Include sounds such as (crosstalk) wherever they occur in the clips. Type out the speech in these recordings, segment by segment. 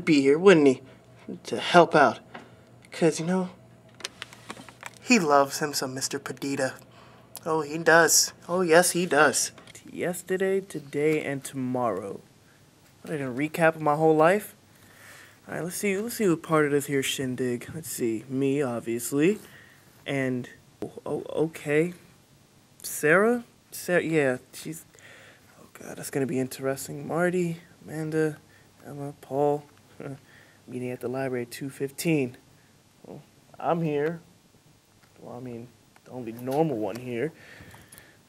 would be here, wouldn't he? To help out. Because, you know, he loves him some Mr. Perdita. Oh, he does. Oh, yes, he does. Yesterday, today, and tomorrow. I didn't recap of my whole life. All right, let's see. Let's see what part of this here shindig. Let's see. Me, obviously, and oh, oh, okay, Sarah. Sarah, yeah, she's. Oh God, that's gonna be interesting. Marty, Amanda, Emma, Paul. Meeting at the library at two fifteen. Well, I'm here. Well, I mean, the only normal one here.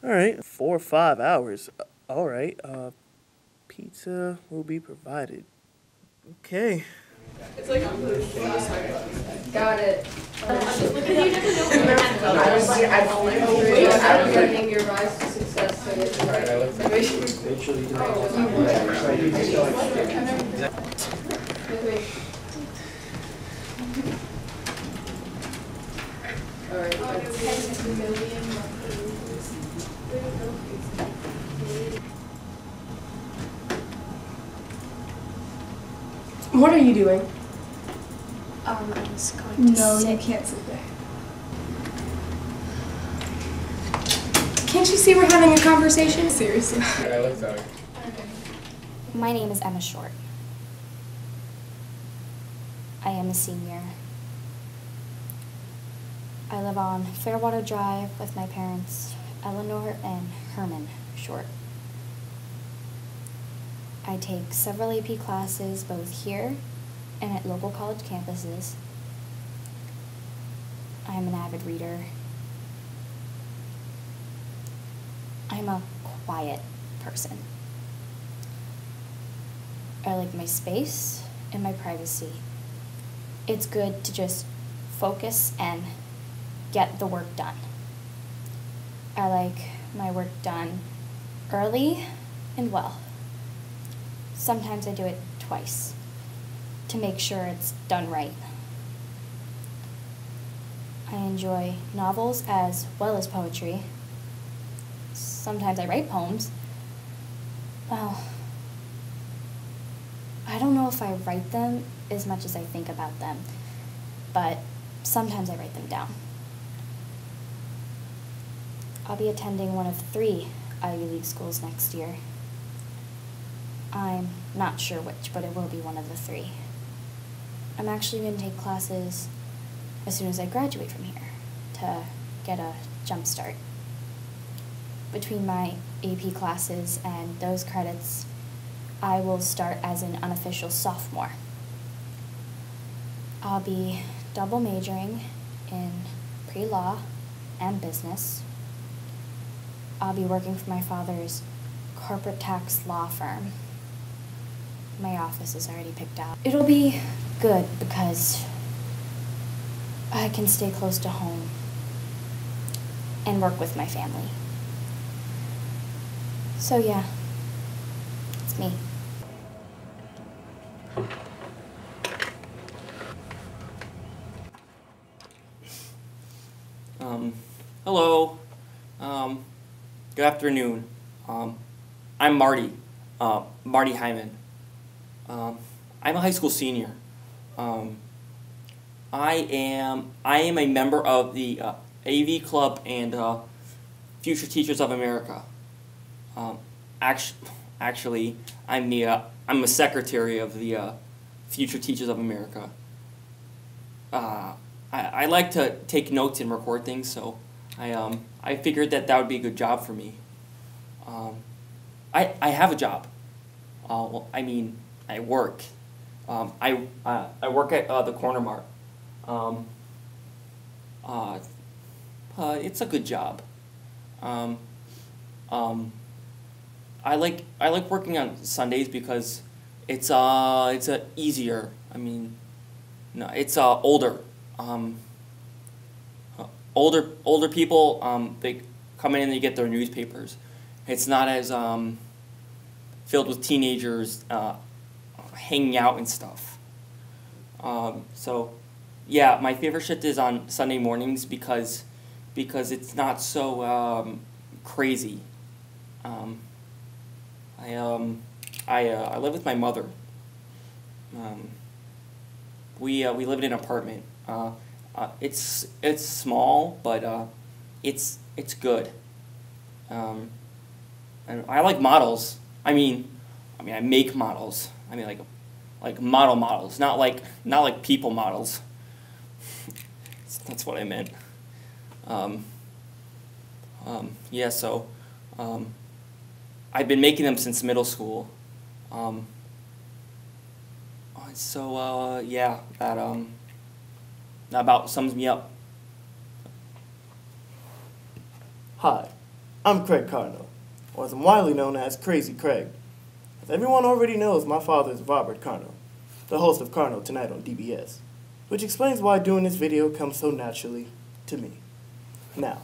All right, four or five hours. All right. Uh, pizza will be provided. Okay. It's like Got it. I'm learning your rise to success. So it's All right. What are you doing? Um, I was going to No, sit. you can't sit there. Can't you see we're having a conversation? Seriously. (laughs) My name is Emma Short. I am a senior. I live on Fairwater Drive with my parents, Eleanor and Herman Short. I take several AP classes both here and at local college campuses. I am an avid reader. I'm a quiet person. I like my space and my privacy. It's good to just focus and get the work done. I like my work done early and well. Sometimes I do it twice to make sure it's done right. I enjoy novels as well as poetry. Sometimes I write poems. Well, I don't know if I write them as much as I think about them, but sometimes I write them down. I'll be attending one of three Ivy League schools next year. I'm not sure which, but it will be one of the three. I'm actually going to take classes as soon as I graduate from here to get a jump start. Between my AP classes and those credits, I will start as an unofficial sophomore. I'll be double majoring in pre law and business. I'll be working for my father's corporate tax law firm. My office is already picked out. It'll be good because I can stay close to home and work with my family. So, yeah, it's me. Um, hello. Um, good afternoon. Um, I'm Marty. Uh, Marty Hyman. Um, I'm a high school senior. Um, I am I am a member of the uh, AV Club and uh, Future Teachers of America. Um, actually, (laughs) actually, I'm the uh, I'm a secretary of the uh, Future Teachers of America. Uh, I, I like to take notes and record things, so I um I figured that that would be a good job for me. Um, I I have a job. Uh, well, I mean, I work. Um, I uh, I work at uh, the Corner Mart. Um, uh, uh, it's a good job. Um, um, I like I like working on Sundays because it's uh it's uh, easier. I mean, no, it's uh older. Um, older older people um they come in and they get their newspapers. It's not as um filled with teenagers uh, hanging out and stuff. Um, so, yeah, my favorite shift is on Sunday mornings because because it's not so um, crazy. Um, I um I uh, I live with my mother. Um, we uh, we lived in an apartment. Uh, uh, it's it's small, but uh, it's it's good. Um, and I like models. I mean, I mean I make models. I mean like like model models, not like not like people models. (laughs) That's what I meant. Um, um, yeah, so um, I've been making them since middle school. Um, so uh, yeah, that um, that about sums me up. Hi, I'm Craig Carno, or as I'm widely known as Crazy Craig. As everyone already knows, my father is Robert Carno, the host of Carno Tonight on DBS, which explains why doing this video comes so naturally to me. Now,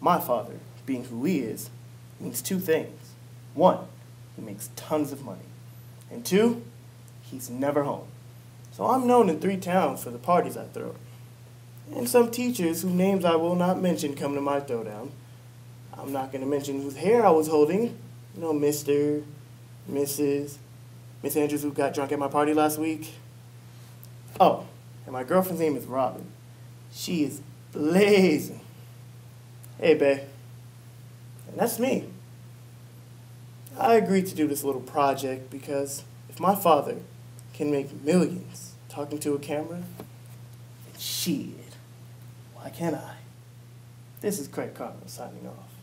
my father, being who he is, means two things. One, he makes tons of money. And two, he's never home. So I'm known in three towns for the parties I throw. And some teachers whose names I will not mention come to my throwdown. I'm not going to mention whose hair I was holding. You know, Mr., Mrs., Miss Andrews who got drunk at my party last week. Oh, and my girlfriend's name is Robin. She is blazing. Hey, babe. And that's me. I agreed to do this little project because if my father can make millions talking to a camera, shit, why can't I? This is Craig Carno signing off.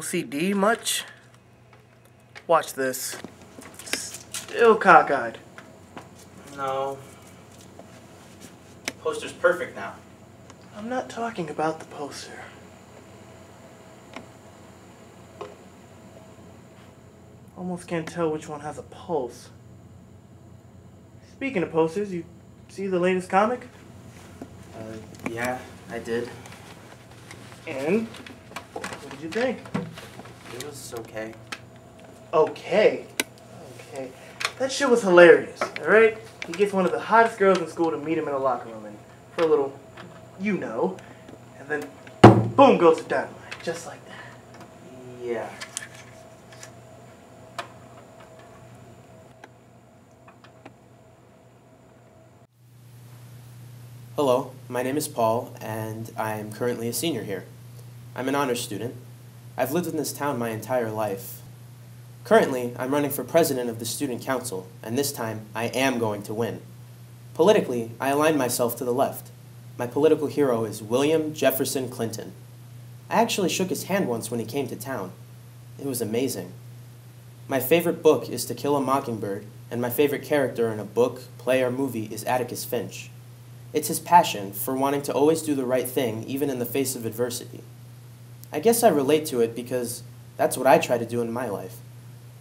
OCD much? Watch this. Still cockeyed. No. Poster's perfect now. I'm not talking about the poster. Almost can't tell which one has a pulse. Speaking of posters, you see the latest comic? Uh, yeah, I did. And what did you think? It was okay. Okay. Okay. That shit was hilarious, alright? He gets one of the hottest girls in school to meet him in a locker room and for a little, you know, and then boom goes to dynamite, just like that. Yeah. Hello, my name is Paul, and I am currently a senior here. I'm an honors student. I've lived in this town my entire life. Currently, I'm running for president of the student council, and this time I am going to win. Politically, I align myself to the left. My political hero is William Jefferson Clinton. I actually shook his hand once when he came to town. It was amazing. My favorite book is To Kill a Mockingbird, and my favorite character in a book, play, or movie is Atticus Finch. It's his passion for wanting to always do the right thing, even in the face of adversity. I guess I relate to it because that's what I try to do in my life.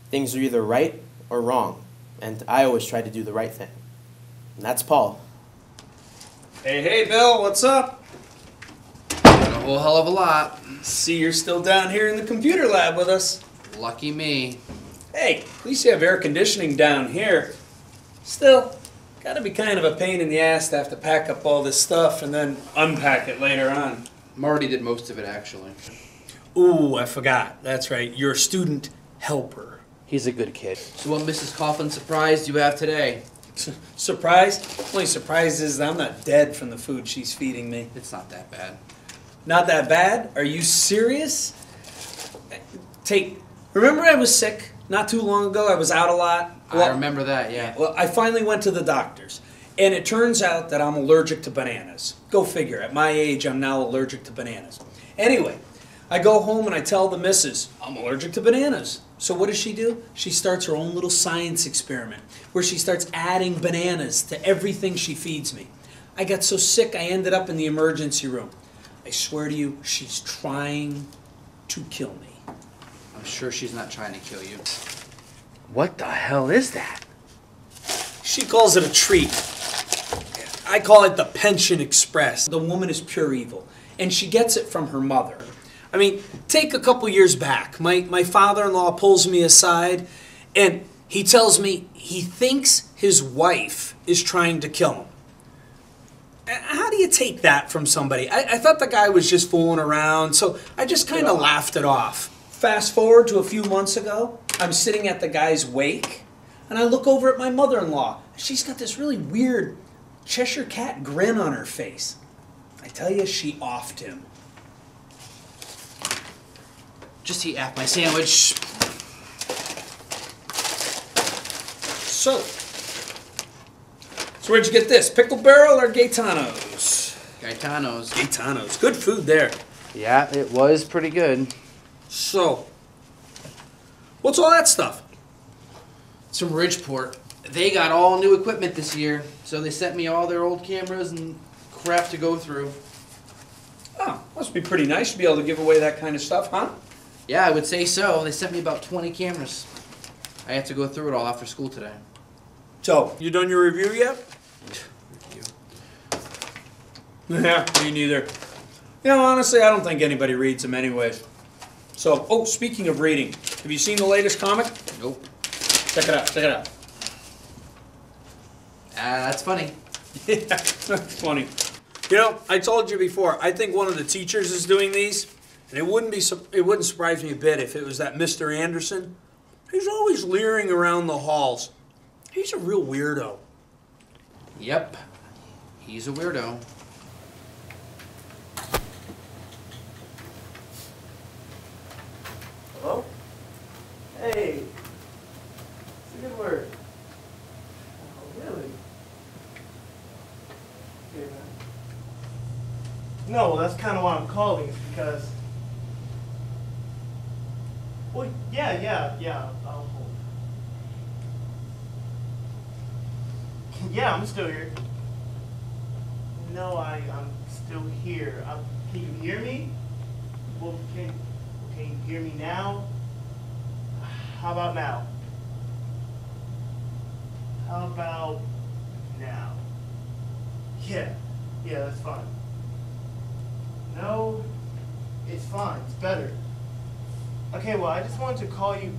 Things are either right or wrong, and I always try to do the right thing. And that's Paul. Hey, hey, Bill, what's up? A whole hell of a lot. See, you're still down here in the computer lab with us. Lucky me. Hey, at least you have air conditioning down here. Still, gotta be kind of a pain in the ass to have to pack up all this stuff and then unpack it later on. Marty did most of it, actually. Ooh, I forgot. That's right, you're a student helper. He's a good kid. So, what Mrs. Coughlin surprise do you have today? (laughs) Surprise? Only surprise is that I'm not dead from the food she's feeding me. It's not that bad. Not that bad? Are you serious? Take. Remember, I was sick not too long ago. I was out a lot. I remember that, yeah. Well, I finally went to the doctors, and it turns out that I'm allergic to bananas. Go figure. At my age, I'm now allergic to bananas. Anyway, I go home and I tell the missus I'm allergic to bananas. So what does she do? She starts her own little science experiment where she starts adding bananas to everything she feeds me. I got so sick I ended up in the emergency room. I swear to you, she's trying to kill me. I'm sure she's not trying to kill you. What the hell is that? She calls it a treat. I call it the Pension Express. The woman is pure evil, and she gets it from her mother. I mean, take a couple years back. My, my father in law pulls me aside, and he tells me he thinks his wife is trying to kill him. How do you take that from somebody? I, I thought the guy was just fooling around, so I just kind of laughed it off. Fast forward to a few months ago, I'm sitting at the guy's wake, and I look over at my mother in law. She's got this really weird Cheshire Cat grin on her face. I tell you, she offed him. Just eat half my sandwich. So, so where'd you get this? Pickle Barrel or Gaetano's? Gaetano's. Gaetano's. Good food there. Yeah, it was pretty good. So, what's all that stuff? It's from Ridgeport. They got all new equipment this year, so they sent me all their old cameras and crap to go through. Oh, must be pretty nice to be able to give away that kind of stuff, huh? Yeah, I would say so. They sent me about 20 cameras. I have to go through it all after school today. So, you done your review yet? (laughs) Yeah, me neither. You know, honestly, I don't think anybody reads them anyways. So, oh, speaking of reading, have you seen the latest comic? Nope. Check it out, check it out. Ah, that's funny. Yeah, that's (laughs) funny. You know, I told you before, I think one of the teachers is doing these, and it wouldn't be it wouldn't surprise me a bit if it was that Mr. Anderson. He's always leering around the halls. He's a real weirdo. Yep. He's a weirdo. Hello? Hey. It's a good word. Oh, really? Okay, man. No, that's kind of why I'm calling, is because. Well, yeah, yeah, yeah. I'll hold. Yeah, I'm still here. No, I, I'm still here. i can you hear me? Well, can, can you hear me now? How about now? How about now? Yeah, yeah, that's fine. No, it's fine. It's better. Okay, well, I just wanted to call you.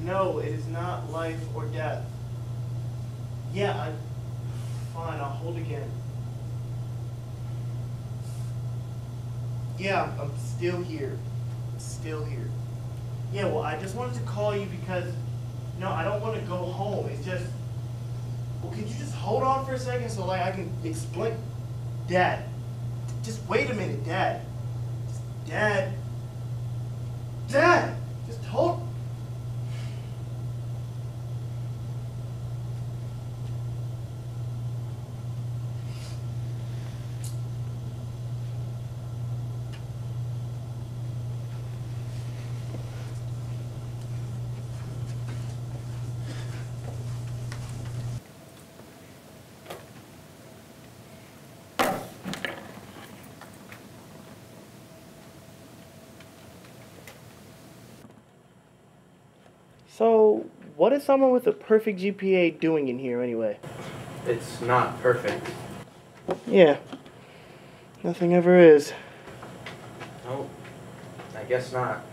No, it is not life or death. Yeah, I. Fine, I'll hold again. Yeah, I'm still here. I'm Still here. Yeah, well, I just wanted to call you because, no, I don't want to go home. It's just, well, could you just hold on for a second so, like, I can explain? Dad, just wait a minute, Dad. Dad. Dad, just hold. So, what is someone with a perfect GPA doing in here anyway? It's not perfect. Yeah. Nothing ever is. Oh, I guess not.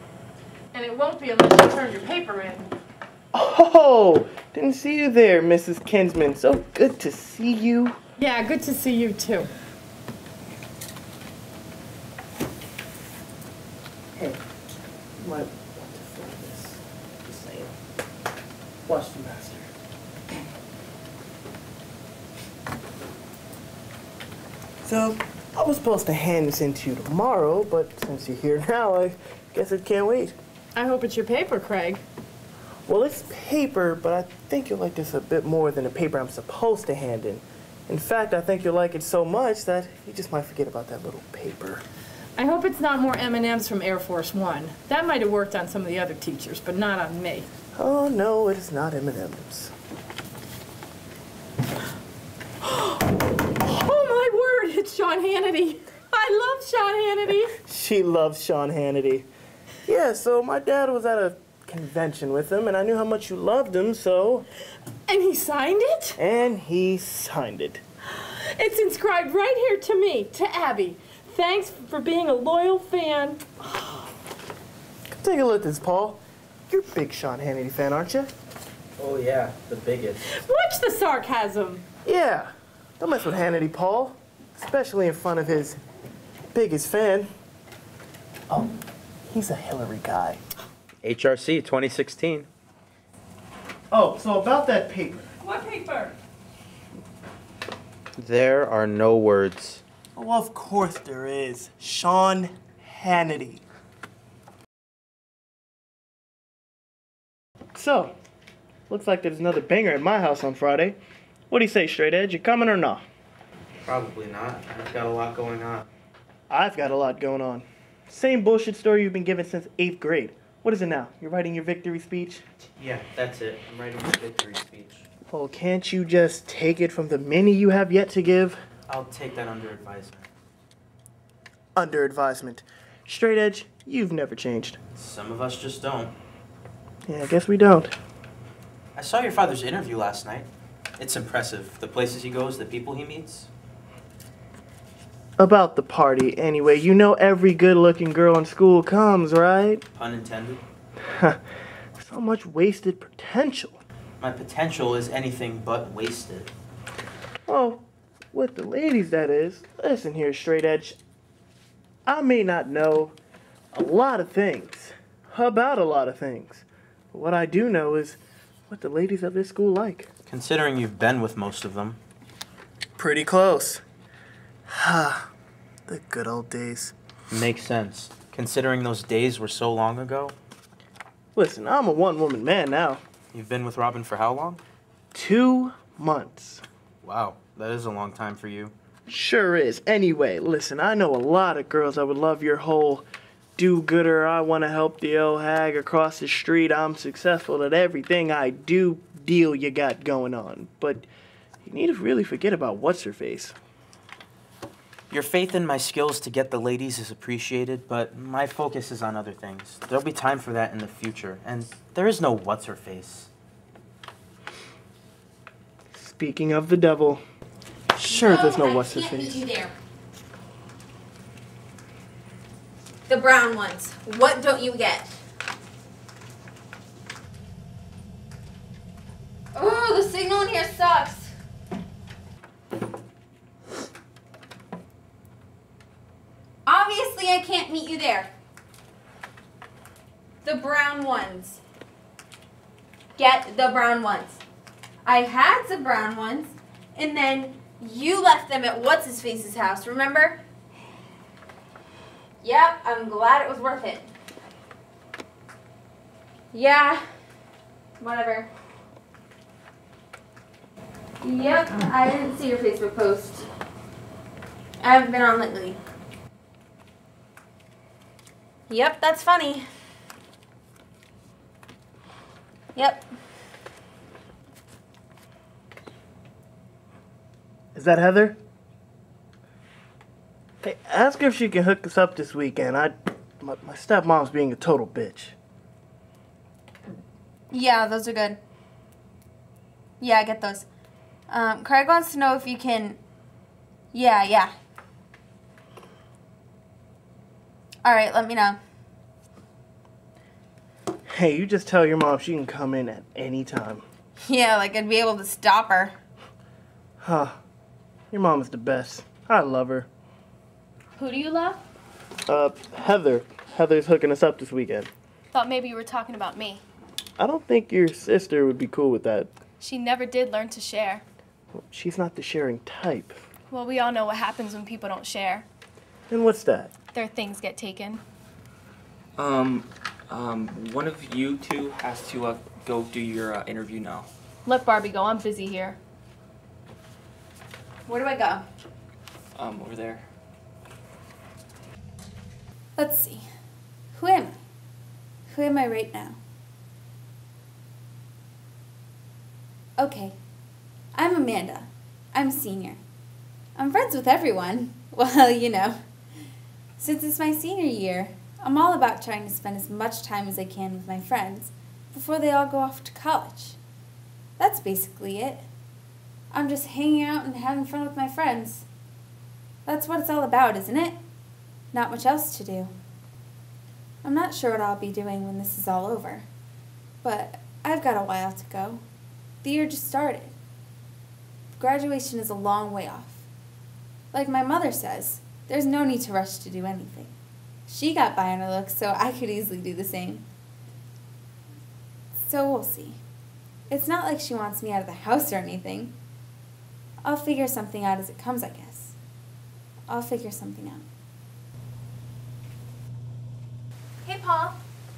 And it won't be unless you turn your paper in. Oh, didn't see you there, Mrs. Kinsman. So good to see you. Yeah, good to see you too. Hey, you might want to film this. Just saying. Watch the master. So, I was supposed to hand this in to you tomorrow, but since you're here (laughs) now, I guess it can't wait. I hope it's your paper, Craig. Well, it's paper, but I think you'll like this a bit more than the paper I'm supposed to hand in. In fact, I think you'll like it so much that you just might forget about that little paper. I hope it's not more M&Ms from Air Force One. That might have worked on some of the other teachers, but not on me. Oh no, it is not M&M's. Oh my word, it's Sean Hannity. (laughs) I love Sean Hannity. (laughs) She loves Sean Hannity. Yeah, so my dad was at a convention with him, and I knew how much you loved him, so. And he signed it? And he signed it. (gasps) It's inscribed right here to me, to Abby. Thanks for being a loyal fan. Take a look at this, Paul. You're a big Sean Hannity fan, aren't you? Oh yeah, the biggest. Watch the sarcasm. Yeah. Don't mess with Hannity, Paul. Especially in front of his biggest fan. Oh, he's a Hillary guy. HRC 2016. Oh, so about that paper. What paper? There are no words. Oh, of course there is. Sean Hannity. So, looks like there's another banger at my house on Friday. What do you say, Straight Edge? You coming or not? Probably not. I've got a lot going on. I've got a lot going on. Same bullshit story you've been given since eighth grade. What is it now? You're writing your victory speech? Yeah, that's it. I'm writing my victory speech. Well, can't you just take it from the many you have yet to give? I'll take that under advisement. Under advisement. Straight Edge, you've never changed. Some of us just don't. Yeah, I guess we don't. I saw your father's interview last night. It's impressive. The places he goes, the people he meets. About the party, anyway. You know every good looking girl in school comes, right? Pun intended. (laughs) so much wasted potential. My potential is anything but wasted. Oh, with the ladies, that is. Listen here, straight edge. I may not know a lot of things about a lot of things. But what I do know is what the ladies of this school like. Considering you've been with most of them. Pretty close. Ha, the good old days. Makes sense. Considering those days were so long ago. Listen, I'm a one woman man now. You've been with Robin for how long? Two months. Wow, that is a long time for you. Sure is. Anyway, listen, I know a lot of girls that would love your whole do gooder, I want to help the old hag across the street, I'm successful at everything I do deal you got going on. But you need to really forget about what's her face. Your faith in my skills to get the ladies is appreciated, but my focus is on other things. There'll be time for that in the future, and there is no what's her face. Speaking of the devil, sure there's no I what's her face. you there. The brown ones. What don't you get? Oh, the signal in here sucks. Obviously, I can't meet you there. The brown ones. Get the brown ones. I had some brown ones, and then you left them at what's his face's house, remember? Yep, I'm glad it was worth it. Yeah, whatever. Yep, I didn't see your Facebook post. I haven't been on lately. Yep, that's funny. Yep. Is that Heather? Hey, ask her if she can hook us up this weekend. I, my, my stepmom's being a total bitch. Yeah, those are good. Yeah, I get those. Um, Craig wants to know if you can. Yeah, yeah. All right, let me know. Hey, you just tell your mom she can come in at any time. Yeah, like I'd be able to stop her. Huh. Your mom is the best. I love her. Who do you love? Uh, Heather. Heather's hooking us up this weekend. Thought maybe you were talking about me. I don't think your sister would be cool with that. She never did learn to share. She's not the sharing type. Well, we all know what happens when people don't share. And what's that? Their things get taken. Um, um, one of you two has to uh, go do your uh, interview now. Let Barbie go. I'm busy here. Where do I go? Um, over there. Let's see. Who am I? Who am I right now? Okay. I'm Amanda. I'm senior. I'm friends with everyone. (laughs) Well, you know. Since it's my senior year, I'm all about trying to spend as much time as I can with my friends before they all go off to college. That's basically it. I'm just hanging out and having fun with my friends. That's what it's all about, isn't it? Not much else to do. I'm not sure what I'll be doing when this is all over, but I've got a while to go. The year just started. Graduation is a long way off. Like my mother says, there's no need to rush to do anything. She got by on her looks, so I could easily do the same. So we'll see. It's not like she wants me out of the house or anything. I'll figure something out as it comes, I guess. I'll figure something out. Hey, Paul.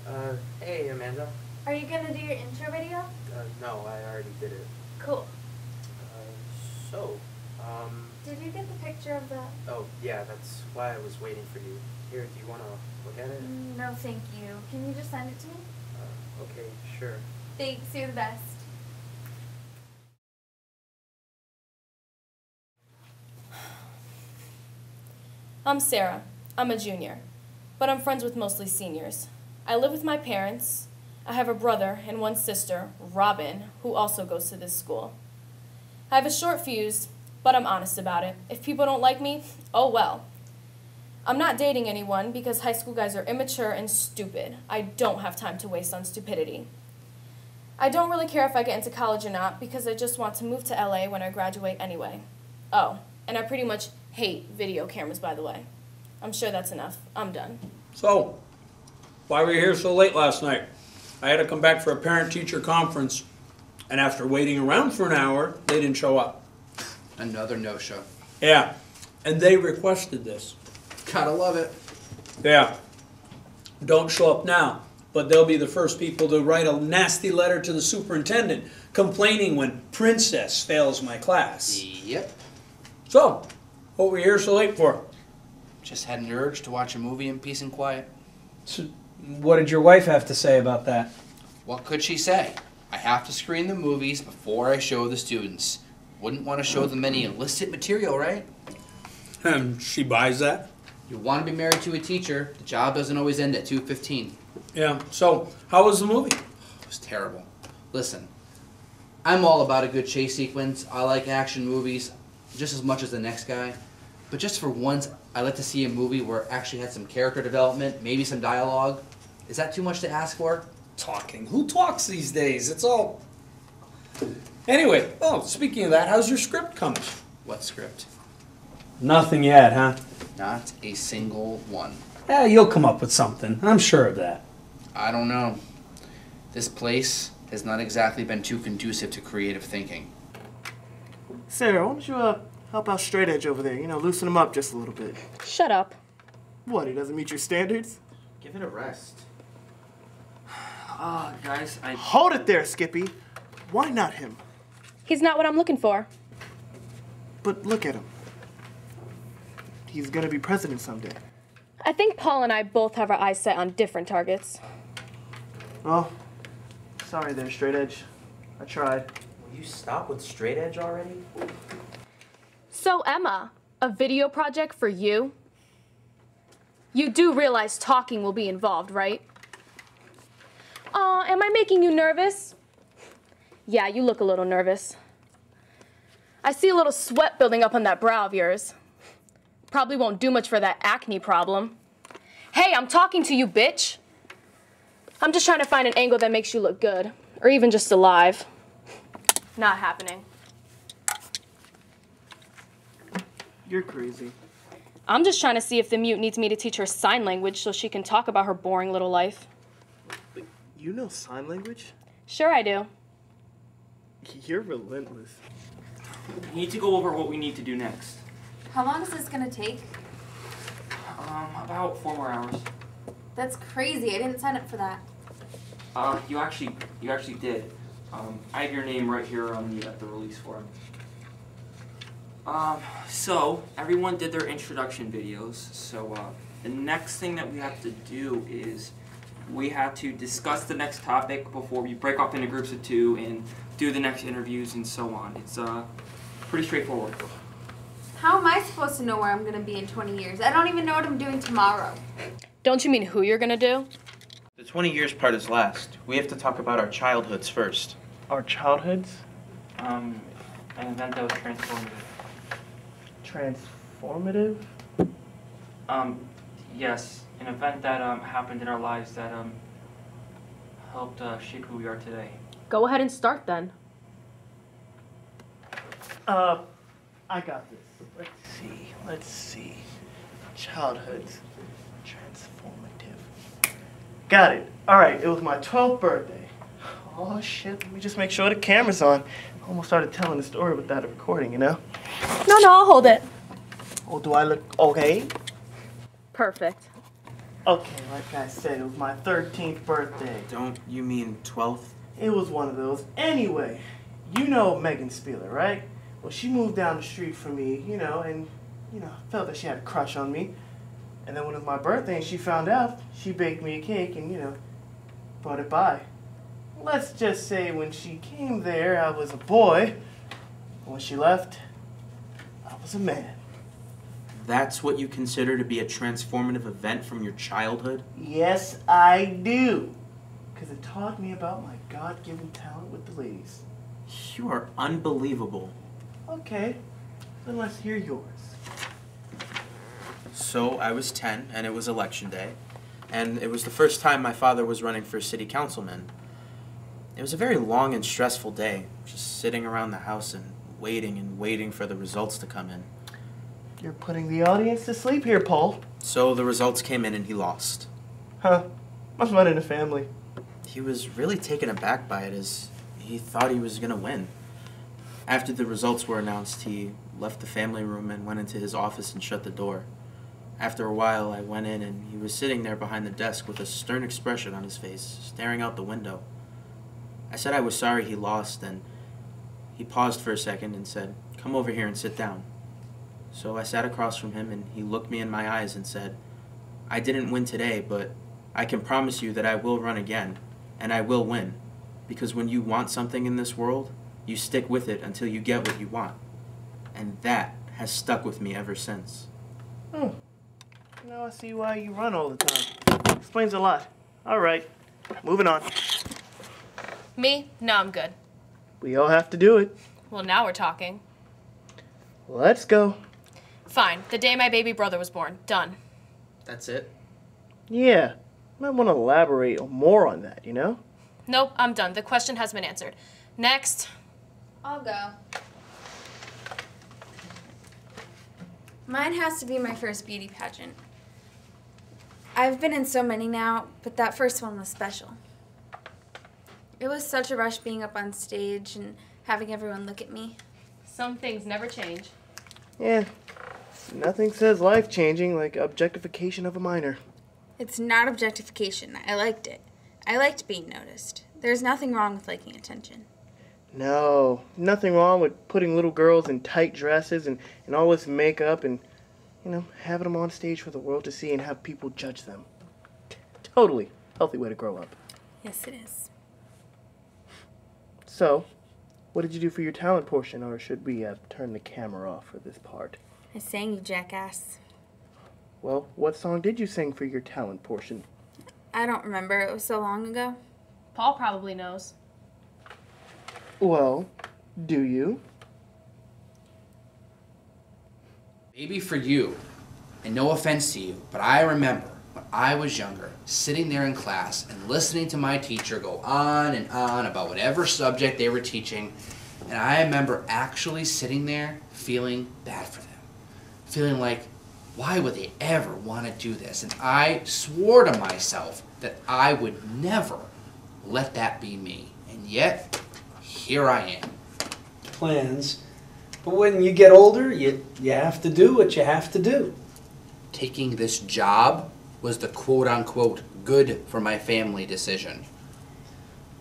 Uh, hey, Amanda. Are you gonna do your intro video? Uh, no, I already did it. Cool. Uh, so, um, Did you get the picture of the... oh, yeah, that's why I was waiting for you. Here, do you want to look at it? No, thank you. Can you just send it to me? Uh, okay, sure. Thanks, you're the best. I'm Sarah. I'm a junior, but I'm friends with mostly seniors. I live with my parents. I have a brother and one sister, Robin, who also goes to this school. I have a short fuse, but I'm honest about it. If people don't like me, oh well. I'm not dating anyone because high school guys are immature and stupid. I don't have time to waste on stupidity. I don't really care if I get into college or not because I just want to move to LA when I graduate anyway. Oh, and I pretty much hate video cameras, by the way. I'm sure that's enough. I'm done. So, why were you here so late last night? I had to come back for a parent-teacher conference, and after waiting around for an hour, they didn't show up. Another no-show. Yeah, and they requested this. Gotta love it. Yeah. Don't show up now, but they'll be the first people to write a nasty letter to the superintendent complaining when Princess fails my class. Yep. So, what were you here so late for? Just had an urge to watch a movie in peace and quiet. So, what did your wife have to say about that? What could she say? I have to screen the movies before I show the students. Wouldn't want to show them any illicit material, right? And she buys that? You want to be married to a teacher, the job doesn't always end at 2.15. Yeah, so how was the movie? It was terrible. Listen, I'm all about a good chase sequence. I like action movies just as much as the next guy. But just for once, I like to see a movie where it actually had some character development, maybe some dialogue. Is that too much to ask for? Talking. Who talks these days? It's all. Anyway, oh, speaking of that, how's your script coming? What script? Nothing yet, huh? Not a single one. Yeah, you'll come up with something. I'm sure of that. I don't know. This place has not exactly been too conducive to creative thinking. Sarah, why don't you uh, help out Straight Edge over there? You know, loosen him up just a little bit. Shut up. What, he doesn't meet your standards? Give it a rest. Ah, guys, I. Hold it there, Skippy. Why not him? He's not what I'm looking for. But look at him. He's gonna be president someday. I think Paul and I both have our eyes set on different targets. Oh, sorry there, Straight Edge. I tried. Will you stop with straight edge already? So, Emma, a video project for you? You do realize talking will be involved, right? Aw, am I making you nervous? Yeah, you look a little nervous. I see a little sweat building up on that brow of yours. Probably won't do much for that acne problem. Hey, I'm talking to you, bitch. I'm just trying to find an angle that makes you look good, or even just alive. Not happening. You're crazy. I'm just trying to see if the mute needs me to teach her sign language so she can talk about her boring little life. You know sign language? Sure, I do. You're relentless. We need to go over what we need to do next. How long is this gonna take? Um, about four more hours. That's crazy. I didn't sign up for that. Uh, you actually, you actually did. Um, I have your name right here on the, uh, the release form. Um, so, everyone did their introduction videos, so, uh, the next thing that we have to do is we have to discuss the next topic before we break off into groups of two and do the next interviews and so on. It's, uh, pretty straightforward. How am I supposed to know where I'm gonna be in 20 years? I don't even know what I'm doing tomorrow. Don't you mean who you're gonna do? The 20 years part is last. We have to talk about our childhoods first. Our childhoods? Um, an event that was transformative. Transformative? Um, yes, an event that um, happened in our lives that um, helped uh, shape who we are today. Go ahead and start then. Uh, I got this. Let's see. Let's see. Childhoods. Transformative. Got it. All right. It was my 12th birthday. Oh shit. Let me just make sure the camera's on. Almost started telling the story without a recording, you know? No, no, I'll hold it. Oh, do I look okay? Perfect. Okay, like I said, it was my 13th birthday. Don't you mean 12th? It was one of those. Anyway, you know Megan Spieler, right? Well, she moved down the street from me, you know, and, you know, felt that she had a crush on me. And then when it was my birthday and she found out, she baked me a cake and, you know, brought it by. Let's just say when she came there, I was a boy. When she left, I was a man. That's what you consider to be a transformative event from your childhood? Yes, I do. Because it taught me about my God given talent with the ladies. You are unbelievable. Okay, then let's hear yours. So I was 10 and it was election day. And it was the first time my father was running for city councilman. It was a very long and stressful day, just sitting around the house and waiting and waiting for the results to come in. You're putting the audience to sleep here, Paul. So the results came in and he lost. Huh. Must run in the family. He was really taken aback by it as he thought he was going to win. After the results were announced, he left the family room and went into his office and shut the door. After a while, I went in and he was sitting there behind the desk with a stern expression on his face, staring out the window. I said I was sorry he lost, and he paused for a second and said, Come over here and sit down. So I sat across from him and he looked me in my eyes and said, I didn't win today, but I can promise you that I will run again, and I will win. Because when you want something in this world, you stick with it until you get what you want. And that has stuck with me ever since. Hmm. Now I see why you run all the time. Explains a lot. All right, moving on. Me? No, I'm good. We all have to do it. Well, now we're talking. Let's go. Fine. The day my baby brother was born. Done. That's it? Yeah. Might want to elaborate more on that, you know? Nope, I'm done. The question has been answered. Next. I'll go. Mine has to be my first beauty pageant. I've been in so many now, but that first one was special. It was such a rush being up on stage and having everyone look at me. Some things never change. Yeah. Nothing says life changing like objectification of a minor. It's not objectification. I liked it. I liked being noticed. There's nothing wrong with liking attention. No, nothing wrong with putting little girls in tight dresses and, and all this makeup and, you know, having them on stage for the world to see and have people judge them. Totally healthy way to grow up. Yes, it is. So, what did you do for your talent portion, or should we uh, turn the camera off for this part? I sang you jackass. Well, what song did you sing for your talent portion? I don't remember. It was so long ago. Paul probably knows. Well, do you? Maybe for you, and no offense to you, but I remember when I was younger, sitting there in class and listening to my teacher go on and on about whatever subject they were teaching, and I remember actually sitting there feeling bad for them. Feeling like, why would they ever want to do this? And I swore to myself that I would never let that be me. And yet, here I am. Plans. But when you get older, you, you have to do what you have to do. Taking this job was the quote unquote good for my family decision.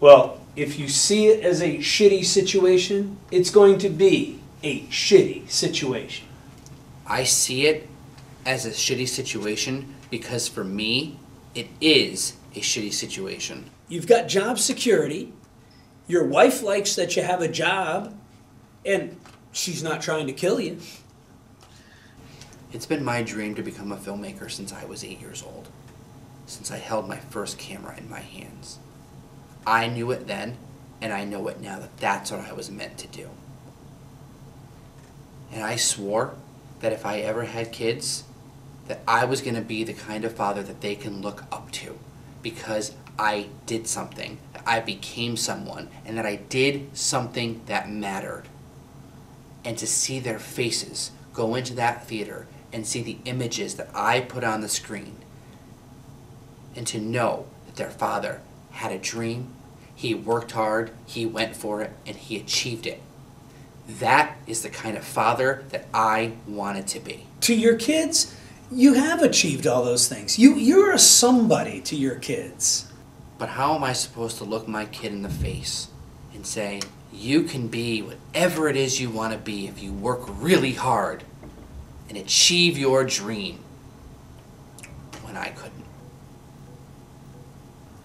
Well, if you see it as a shitty situation, it's going to be a shitty situation. I see it as a shitty situation because for me, it is a shitty situation. You've got job security. Your wife likes that you have a job, and she's not trying to kill you. It's been my dream to become a filmmaker since I was eight years old. since I held my first camera in my hands. I knew it then, and I know it now that that's what I was meant to do. And I swore that if I ever had kids, that I was going to be the kind of father that they can look up to because I did something, I became someone, and that I did something that mattered. And to see their faces go into that theater and see the images that I put on the screen, and to know that their father had a dream, he worked hard, he went for it, and he achieved it. That is the kind of father that I wanted to be. To your kids, you have achieved all those things. You you're a somebody to your kids. But how am I supposed to look my kid in the face and say, you can be whatever it is you want to be if you work really hard and achieve your dream when I couldn't?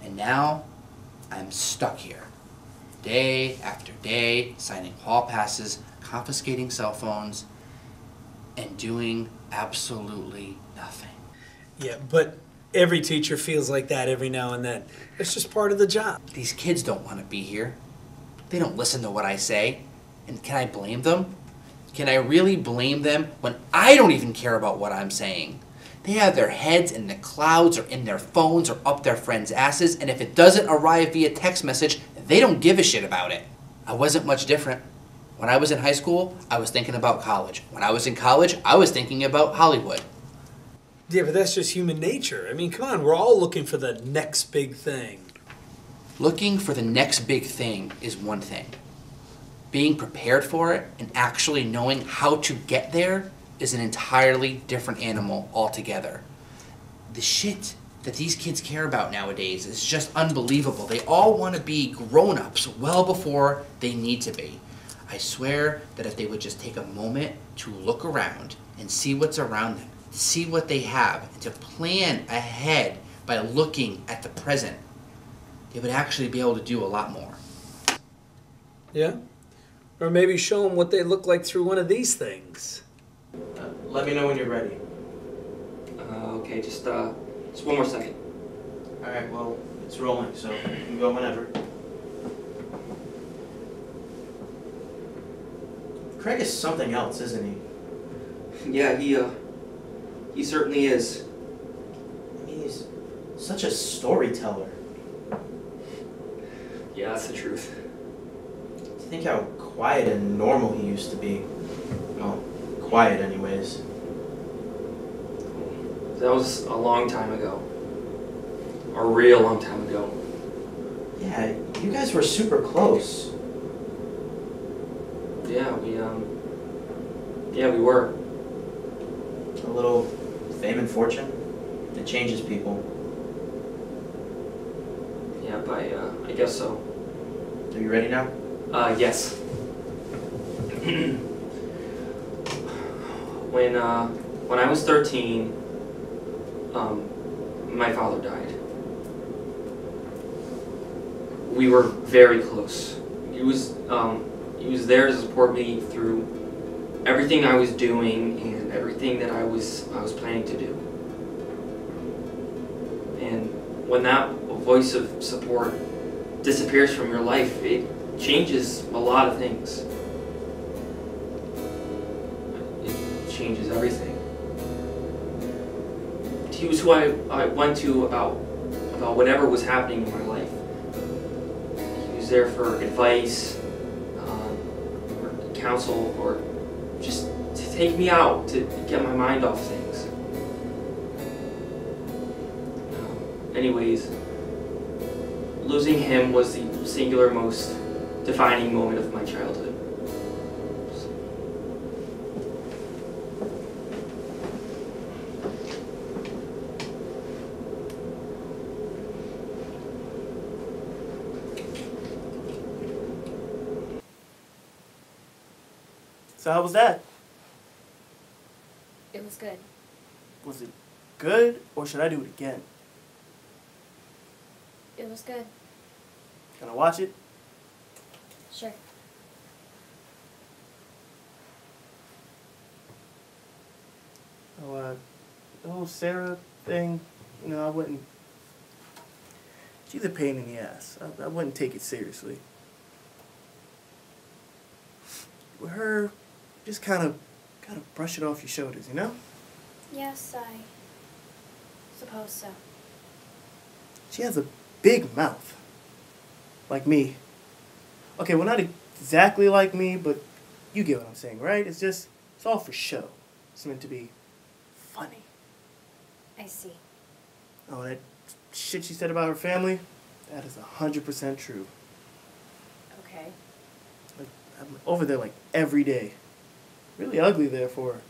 And now I'm stuck here, day after day, signing hall passes, confiscating cell phones, and doing absolutely nothing. Yeah, but every teacher feels like that every now and then. It's just part of the job. These kids don't want to be here. They don't listen to what I say. And can I blame them? Can I really blame them when I don't even care about what I'm saying? They have their heads in the clouds or in their phones or up their friends' asses, and if it doesn't arrive via text message, they don't give a shit about it. I wasn't much different. When I was in high school, I was thinking about college. When I was in college, I was thinking about Hollywood. Yeah, but that's just human nature. I mean, come on, we're all looking for the next big thing. Looking for the next big thing is one thing. Being prepared for it and actually knowing how to get there is an entirely different animal altogether. The shit that these kids care about nowadays is just unbelievable. They all want to be grown ups well before they need to be. I swear that if they would just take a moment to look around and see what's around them, see what they have, and to plan ahead by looking at the present, they would actually be able to do a lot more. Yeah? Or maybe show them what they look like through one of these things. Uh, let me know when you're ready. Uh, okay, just uh, just one more second. All right, well, it's rolling, so you can go whenever. Craig is something else, isn't he? (laughs) Yeah, he uh, he certainly is. I mean, he's such a storyteller. Yeah, that's the truth. Think how quiet and normal he used to be. Well, quiet, anyways. That was a long time ago. A real long time ago. Yeah, you guys were super close. Yeah, we um. Yeah, we were. A little fame and fortune, it changes people. Yeah, by uh, I guess so. Are you ready now? Uh, yes. when uh, when I was thirteen, um, my father died. We were very close. He was um, he was there to support me through everything I was doing and everything that I was I was planning to do. And when that voice of support disappears from your life, it changes a lot of things. It changes everything. He was who I, I went to about about whatever was happening in my life. He was there for advice, um, or counsel, or just to take me out to get my mind off things. Anyways, losing him was the singular most defining moment of my childhood. So how was that? It was good. Was it good or should I do it again? It was good. Can I watch it? Sure. Oh, uh, the whole Sarah thing, you know, I wouldn't she's a pain in the ass. I, I wouldn't take it seriously. With her, just kind of, kind of brush it off your shoulders, you know? Yes, I suppose so. She has a big mouth. Like me. Okay, well, not exactly like me, but you get what I'm saying, right? It's just, it's all for show. It's meant to be funny. I see. Oh, that shit she said about her family, that is 100% true. Okay. Like, I'm over there like every day. Really ugly there for her.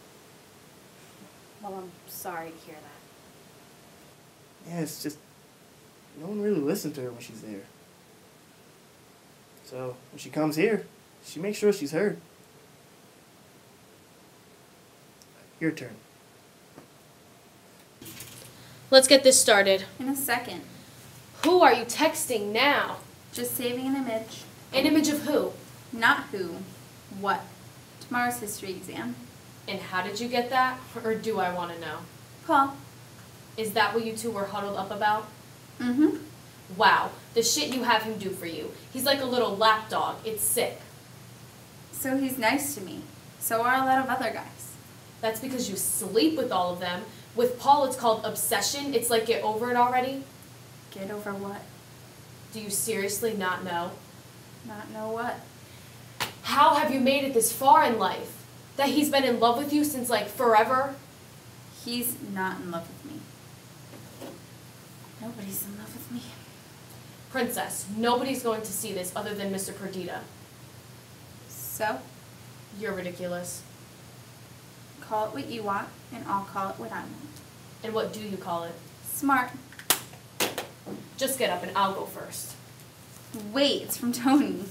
Well, I'm sorry to hear that. Yeah, it's just, no one really listens to her when she's there. So, when she comes here, she makes sure she's heard. Your turn. Let's get this started. In a second. Who are you texting now? Just saving an image. An image of who? Not who. What? Tomorrow's history exam. And how did you get that? Or do I want to know? Paul. Is that what you two were huddled up about? Mm-hmm. Wow, the shit you have him do for you. He's like a little lapdog. It's sick. So he's nice to me. So are a lot of other guys. That's because you sleep with all of them. With Paul, it's called obsession. It's like get over it already. Get over what? Do you seriously not know? Not know what? How have you made it this far in life? That he's been in love with you since like forever? He's not in love with me. Nobody's in love with me. Princess, nobody's going to see this other than Mr. Perdita. So? You're ridiculous. Call it what you want, and I'll call it what I want. And what do you call it? Smart. Just get up and I'll go first. Wait, it's from Tony.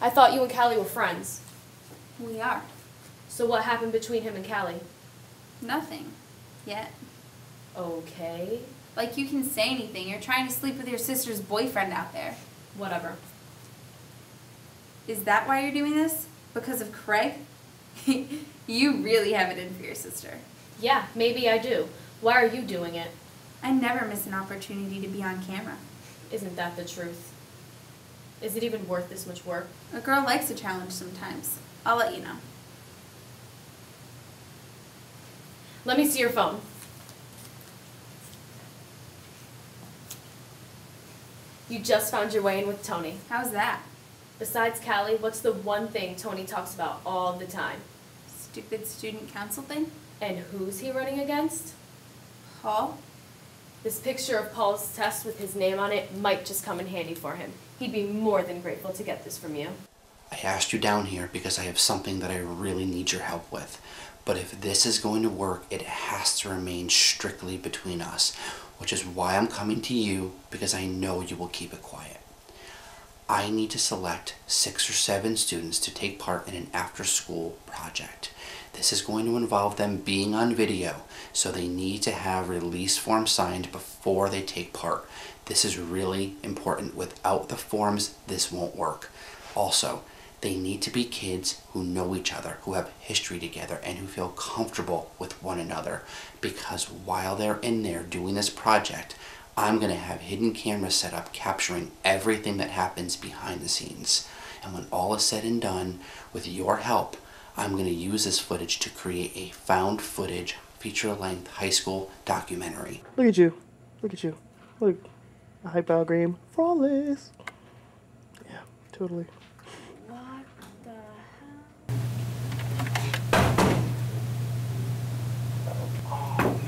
I thought you and Callie were friends. We are. So what happened between him and Callie? Nothing. Yet. Okay. Like you can say anything. You're trying to sleep with your sister's boyfriend out there. Whatever. Is that why you're doing this? Because of Craig? (laughs) you really have it in for your sister. Yeah, maybe I do. Why are you doing it? I never miss an opportunity to be on camera. Isn't that the truth? Is it even worth this much work? A girl likes a challenge sometimes. I'll let you know. Let me see your phone. You just found your way in with Tony. How's that? Besides Callie, what's the one thing Tony talks about all the time? Stupid student council thing? And who's he running against? Paul? This picture of Paul's test with his name on it might just come in handy for him. He'd be more than grateful to get this from you. I asked you down here because I have something that I really need your help with. But if this is going to work, it has to remain strictly between us, which is why I'm coming to you because I know you will keep it quiet. I need to select six or seven students to take part in an after school project. This is going to involve them being on video, so they need to have release forms signed before they take part. This is really important. Without the forms, this won't work. Also, they need to be kids who know each other, who have history together, and who feel comfortable with one another. Because while they're in there doing this project, I'm going to have hidden cameras set up capturing everything that happens behind the scenes. And when all is said and done, with your help, I'm going to use this footage to create a found footage feature length high school documentary. Look at you. Look at you. Look. A hype out game. Flawless. Yeah, totally. What the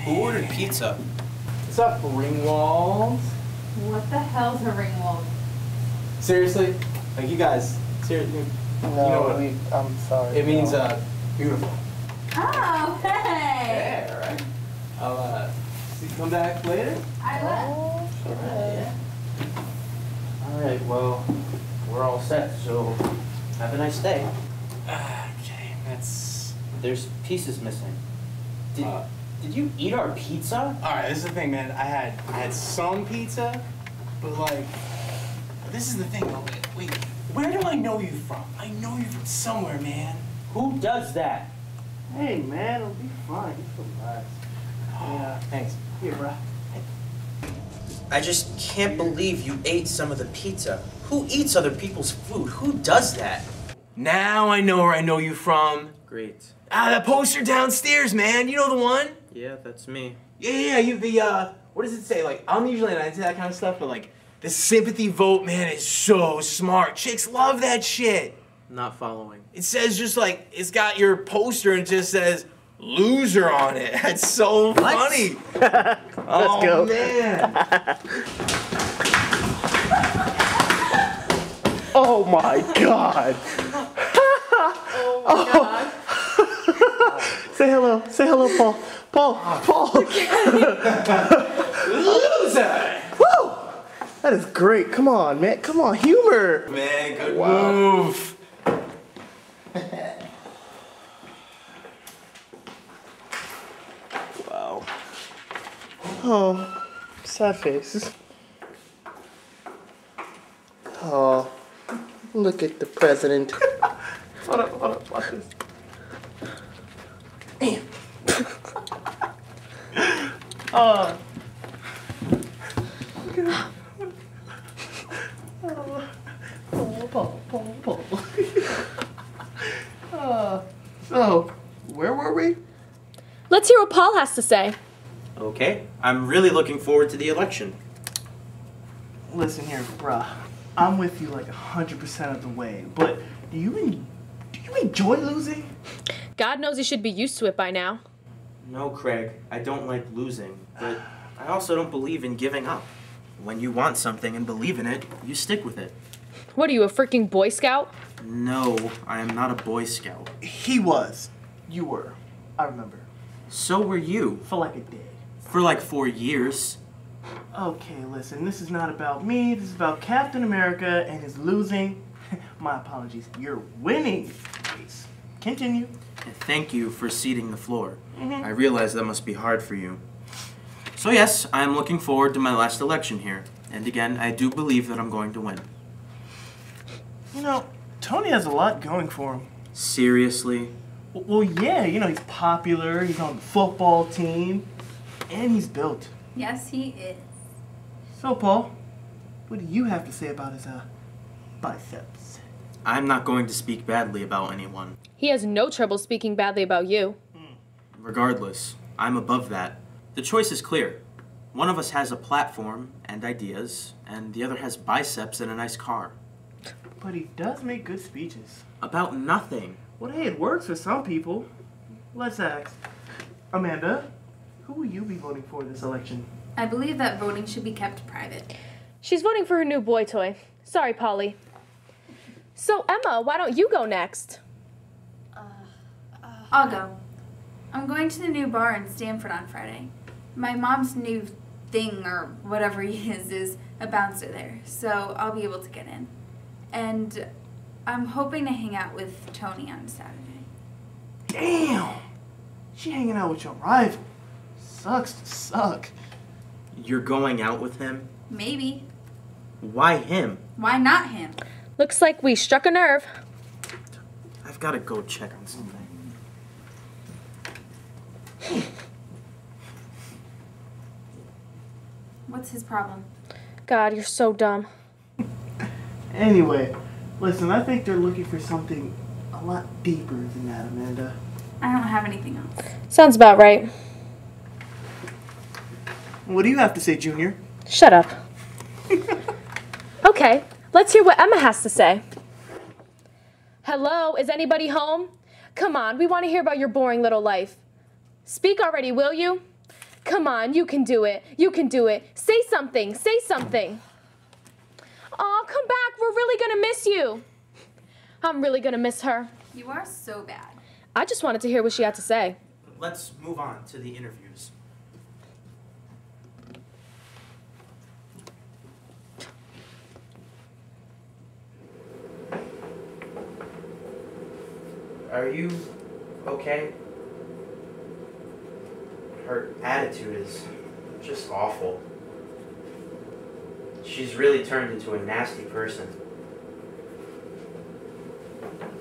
Who ordered pizza? What's up, Ringwald? What the hell's a ringwald? Seriously? Like you guys, seriously? No, you know what? we, I'm sorry. It means uh, beautiful. Oh, (laughs) hey! Yeah, right. I'll uh, see you come back later. I will. Alright. Alright, Well, we're all set. So have a nice day. Okay, that's. There's pieces missing. Did Uh, Did you eat our pizza? All right, this is the thing, man. I had I had some pizza, but like, this is the thing. though. Wait, where do I know you from? I know you from somewhere, man. Who does that? Hey, man, it'll be fine. Just relax. Yeah, thanks. Here, bro. I just can't believe you ate some of the pizza. Who eats other people's food? Who does that? Now I know where I know you from. Great. Ah, that poster downstairs, man. You know the one? Yeah, that's me. Yeah, yeah, you the uh what does it say? Like I'm usually not into that kind of stuff, but like the sympathy vote, man, is so smart. Chicks love that shit. Not following. It says just like it's got your poster and just says loser on it. (laughs) That's so funny. (laughs) Let's go. oh, go. man. (laughs) Oh my god. oh Say hello. Say hello, Paul. Paul. Paul. Loser. Woo! That is great. Come on, man. Come on. Humor. Man, good Wow. move. Wow. Oh, sad face. Oh, look at the president. hold up, hold up, watch this. Damn. (laughs) oh. Look at him. Oh, Paul, Paul, Paul, Paul. uh, so, where were we? Let's hear what Paul has to say. Okay. I'm really looking forward to the election. Listen here, bruh. I'm with you like 100% of the way, but do you en- do you enjoy losing? God knows you should be used to it by now. No, Craig. I don't like losing, but I also don't believe in giving up. When you want something and believe in it, you stick with it. What are you, a freaking Boy Scout? No, I am not a Boy Scout. He was. You were. I remember. So were you. For like a day. For like four years. Okay, listen, this is not about me. This is about Captain America and his losing. (laughs) My apologies. You're winning. Please continue. And thank you for ceding the floor. Mhm. I realize that must be hard for you. So yes, I am looking forward to my last election here. And again, I do believe that I'm going to win. You know, Tony has a lot going for him. Seriously? Well, yeah, you know, he's popular, he's on the football team, and he's built. Yes, he is. So, Paul, what do you have to say about his uh, biceps? I'm not going to speak badly about anyone. He has no trouble speaking badly about you. Regardless, I'm above that. The choice is clear. One of us has a platform and ideas, and the other has biceps and a nice car. But he does make good speeches. About nothing. Well, hey, it works for some people. Let's ask. Amanda, who will you be voting for this election? I believe that voting should be kept private. She's voting for her new boy toy. Sorry, Polly. So, Emma, why don't you go next? Uh, I'll go. I'm going to the new bar in Stamford on Friday. My mom's new thing, or whatever (laughs) he is, is a bouncer there, so I'll be able to get in. And I'm hoping to hang out with Tony on Saturday. Damn! She hanging out with your rival. Sucks to suck. You're going out with him? Maybe. Why him? Why not him? Looks like we struck a nerve. I've got to go check on something. What's his problem? God, you're so dumb. Anyway, listen, I think they're looking for something a lot deeper than that, Amanda. I don't have anything else. Sounds about right. What do you have to say, Junior? Shut up. (laughs) okay, let's hear what Emma has to say. Hello, is anybody home? Come on, we want to hear about your boring little life. Speak already, will you? Come on, you can do it. You can do it. Say something. Say something. Aw, come back. We're really gonna miss you. I'm really gonna miss her. You are so bad. I just wanted to hear what she had to say. Let's move on to the interviews. Are you okay? Her attitude is just awful. She's really turned into a nasty person.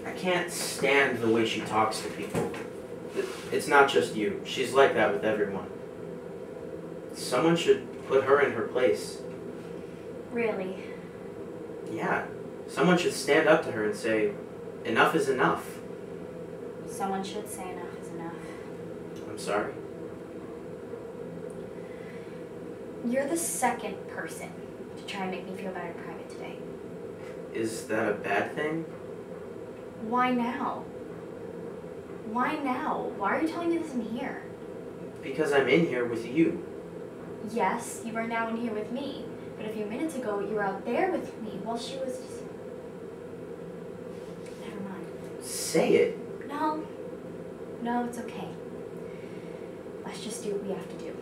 I can't stand the way she talks to people. It's not just you. She's like that with everyone. Someone should put her in her place. Really? Yeah. Someone should stand up to her and say, enough is enough. Someone should say enough is enough. I'm sorry. You're the second person to try and make me feel bad in private today. Is that a bad thing? Why now? Why now? Why are you telling me this in here? Because I'm in here with you. Yes, you are now in here with me. But a few minutes ago, you were out there with me while she was just. Never mind. Say it. No. No, it's okay. Let's just do what we have to do.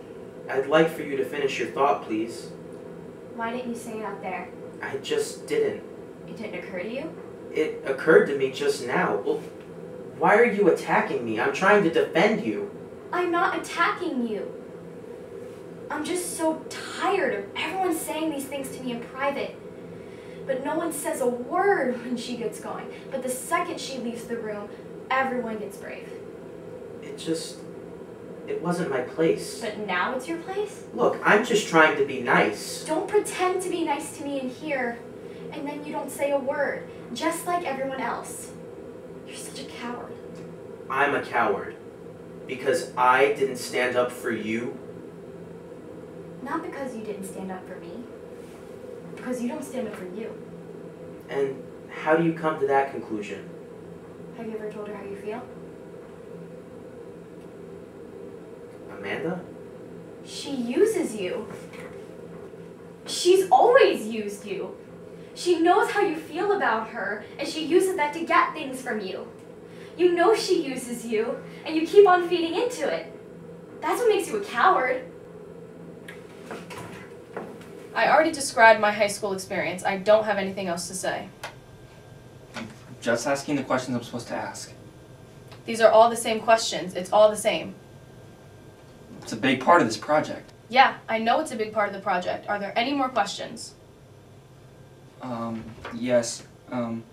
I'd like for you to finish your thought, please. Why didn't you say it out there? I just didn't. It didn't occur to you? It occurred to me just now. Well, why are you attacking me? I'm trying to defend you. I'm not attacking you. I'm just so tired of everyone saying these things to me in private. But no one says a word when she gets going. But the second she leaves the room, everyone gets brave. It just. It wasn't my place. But now it's your place? Look, I'm just trying to be nice. Don't pretend to be nice to me in here, and then you don't say a word, just like everyone else. You're such a coward. I'm a coward. Because I didn't stand up for you. Not because you didn't stand up for me, because you don't stand up for you. And how do you come to that conclusion? Have you ever told her how you feel? Amanda? She uses you. She's always used you. She knows how you feel about her, and she uses that to get things from you. You know she uses you, and you keep on feeding into it. That's what makes you a coward. I already described my high school experience. I don't have anything else to say. Just asking the questions I'm supposed to ask. These are all the same questions. It's all the same. It's a big part of this project. Yeah, I know it's a big part of the project. Are there any more questions? Um, yes. Um,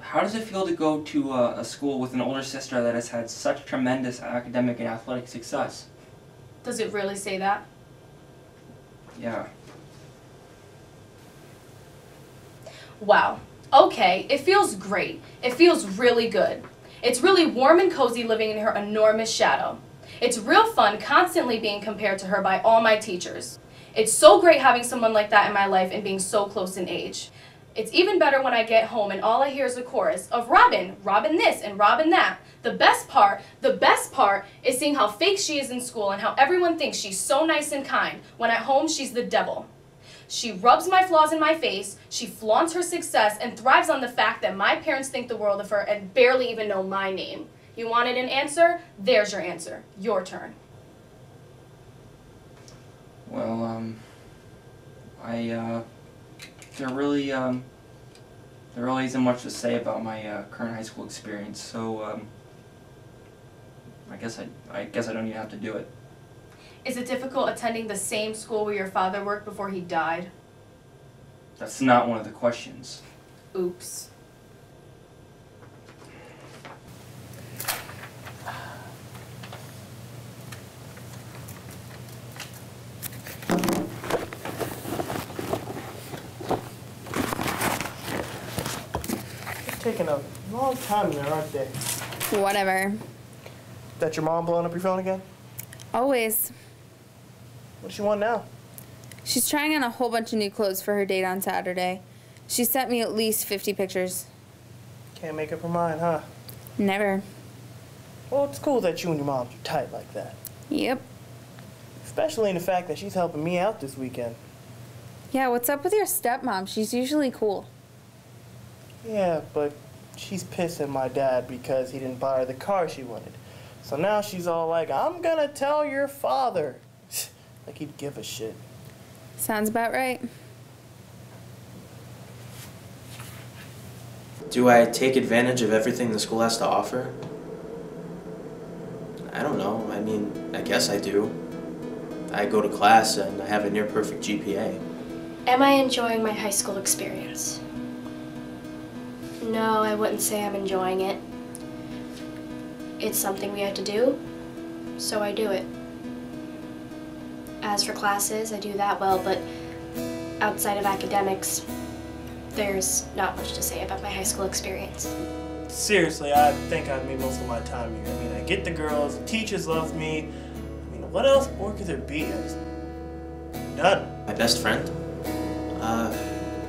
how does it feel to go to a, a school with an older sister that has had such tremendous academic and athletic success? Does it really say that? Yeah. Wow. Okay, it feels great. It feels really good. It's really warm and cozy living in her enormous shadow. It's real fun constantly being compared to her by all my teachers. It's so great having someone like that in my life and being so close in age. It's even better when I get home and all I hear is a chorus of Robin, Robin this and Robin that. The best part, the best part is seeing how fake she is in school and how everyone thinks she's so nice and kind when at home she's the devil. She rubs my flaws in my face, she flaunts her success, and thrives on the fact that my parents think the world of her and barely even know my name. You wanted an answer? There's your answer. Your turn. Well, um, I, uh, there really, um, there really isn't much to say about my uh, current high school experience, so, um, I guess I, I guess I don't even have to do it. Is it difficult attending the same school where your father worked before he died? That's not one of the questions. Oops. It's taking a long time there, aren't they? Whatever. That your mom blowing up your phone again? Always. What does she want now? She's trying on a whole bunch of new clothes for her date on Saturday. She sent me at least 50 pictures. Can't make up her mind, huh? Never. Well, it's cool that you and your mom are tight like that. Yep. Especially in the fact that she's helping me out this weekend. Yeah, what's up with your stepmom? She's usually cool. Yeah, but she's pissing my dad because he didn't buy her the car she wanted. So now she's all like, I'm gonna tell your father. Like he'd give a shit. Sounds about right. Do I take advantage of everything the school has to offer? I don't know. I mean, I guess I do. I go to class and I have a near perfect GPA. Am I enjoying my high school experience? No, I wouldn't say I'm enjoying it. It's something we have to do, so I do it. As for classes, I do that well, but outside of academics, there's not much to say about my high school experience. Seriously, I think I've made most of my time here. I mean, I get the girls, the teachers love me. I mean, what else more could there be? I just, none. My best friend? Uh,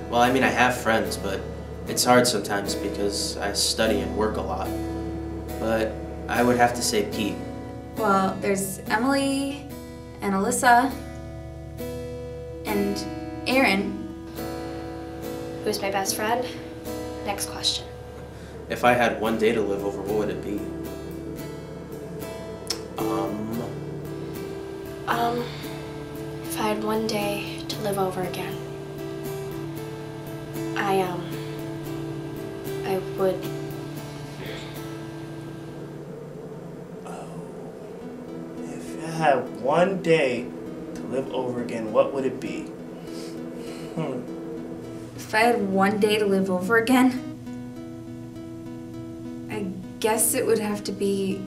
well, I mean, I have friends, but it's hard sometimes because I study and work a lot. But I would have to say Pete. Well, there's Emily and Alyssa and Aaron. Who's my best friend? Next question. If I had one day to live over, what would it be? Um, Um, if I had one day to live over again, I, um, I would. Had one day to live over again, what would it be? Hmm. If I had one day to live over again, I guess it would have to be.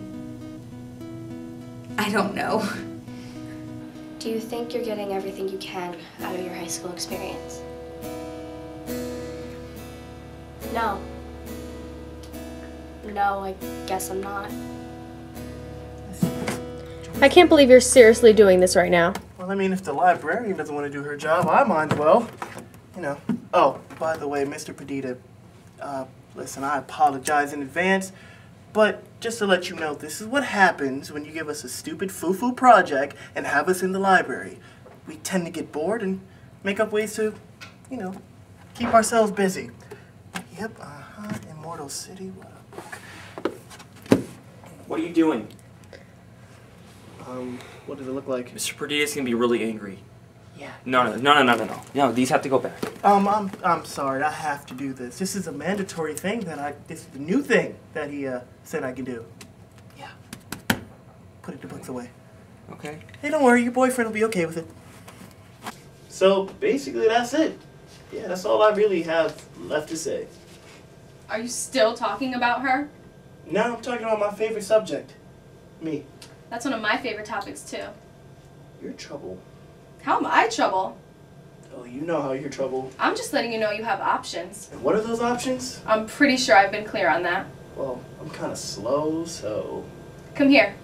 I don't know. Do you think you're getting everything you can out of your high school experience? No. No, I guess I'm not. I can't believe you're seriously doing this right now. Well, I mean, if the librarian doesn't want to do her job, I might as well. You know. Oh, by the way, Mr. Perdita, uh, listen, I apologize in advance, but just to let you know, this is what happens when you give us a stupid foo-foo project and have us in the library. We tend to get bored and make up ways to, you know, keep ourselves busy. Yep, uh-huh, Immortal City, what a book. What are you doing? Um, what does it look like? Mr. Perdita's gonna be really angry. Yeah. No, no, no, no, no, no, no. No, these have to go back. Um, I'm, I'm sorry, I have to do this. This is a mandatory thing that I, this is the new thing that he, uh, said I can do. Yeah. Put it the books away. Okay. Hey, don't worry, your boyfriend will be okay with it. So, basically, that's it. Yeah, that's all I really have left to say. Are you still talking about her? Now I'm talking about my favorite subject. Me. That's one of my favorite topics too. You're trouble. How am I trouble? Oh, you know how you're trouble. I'm just letting you know you have options. And what are those options? I'm pretty sure I've been clear on that. Well, I'm kind of slow, so. Come here.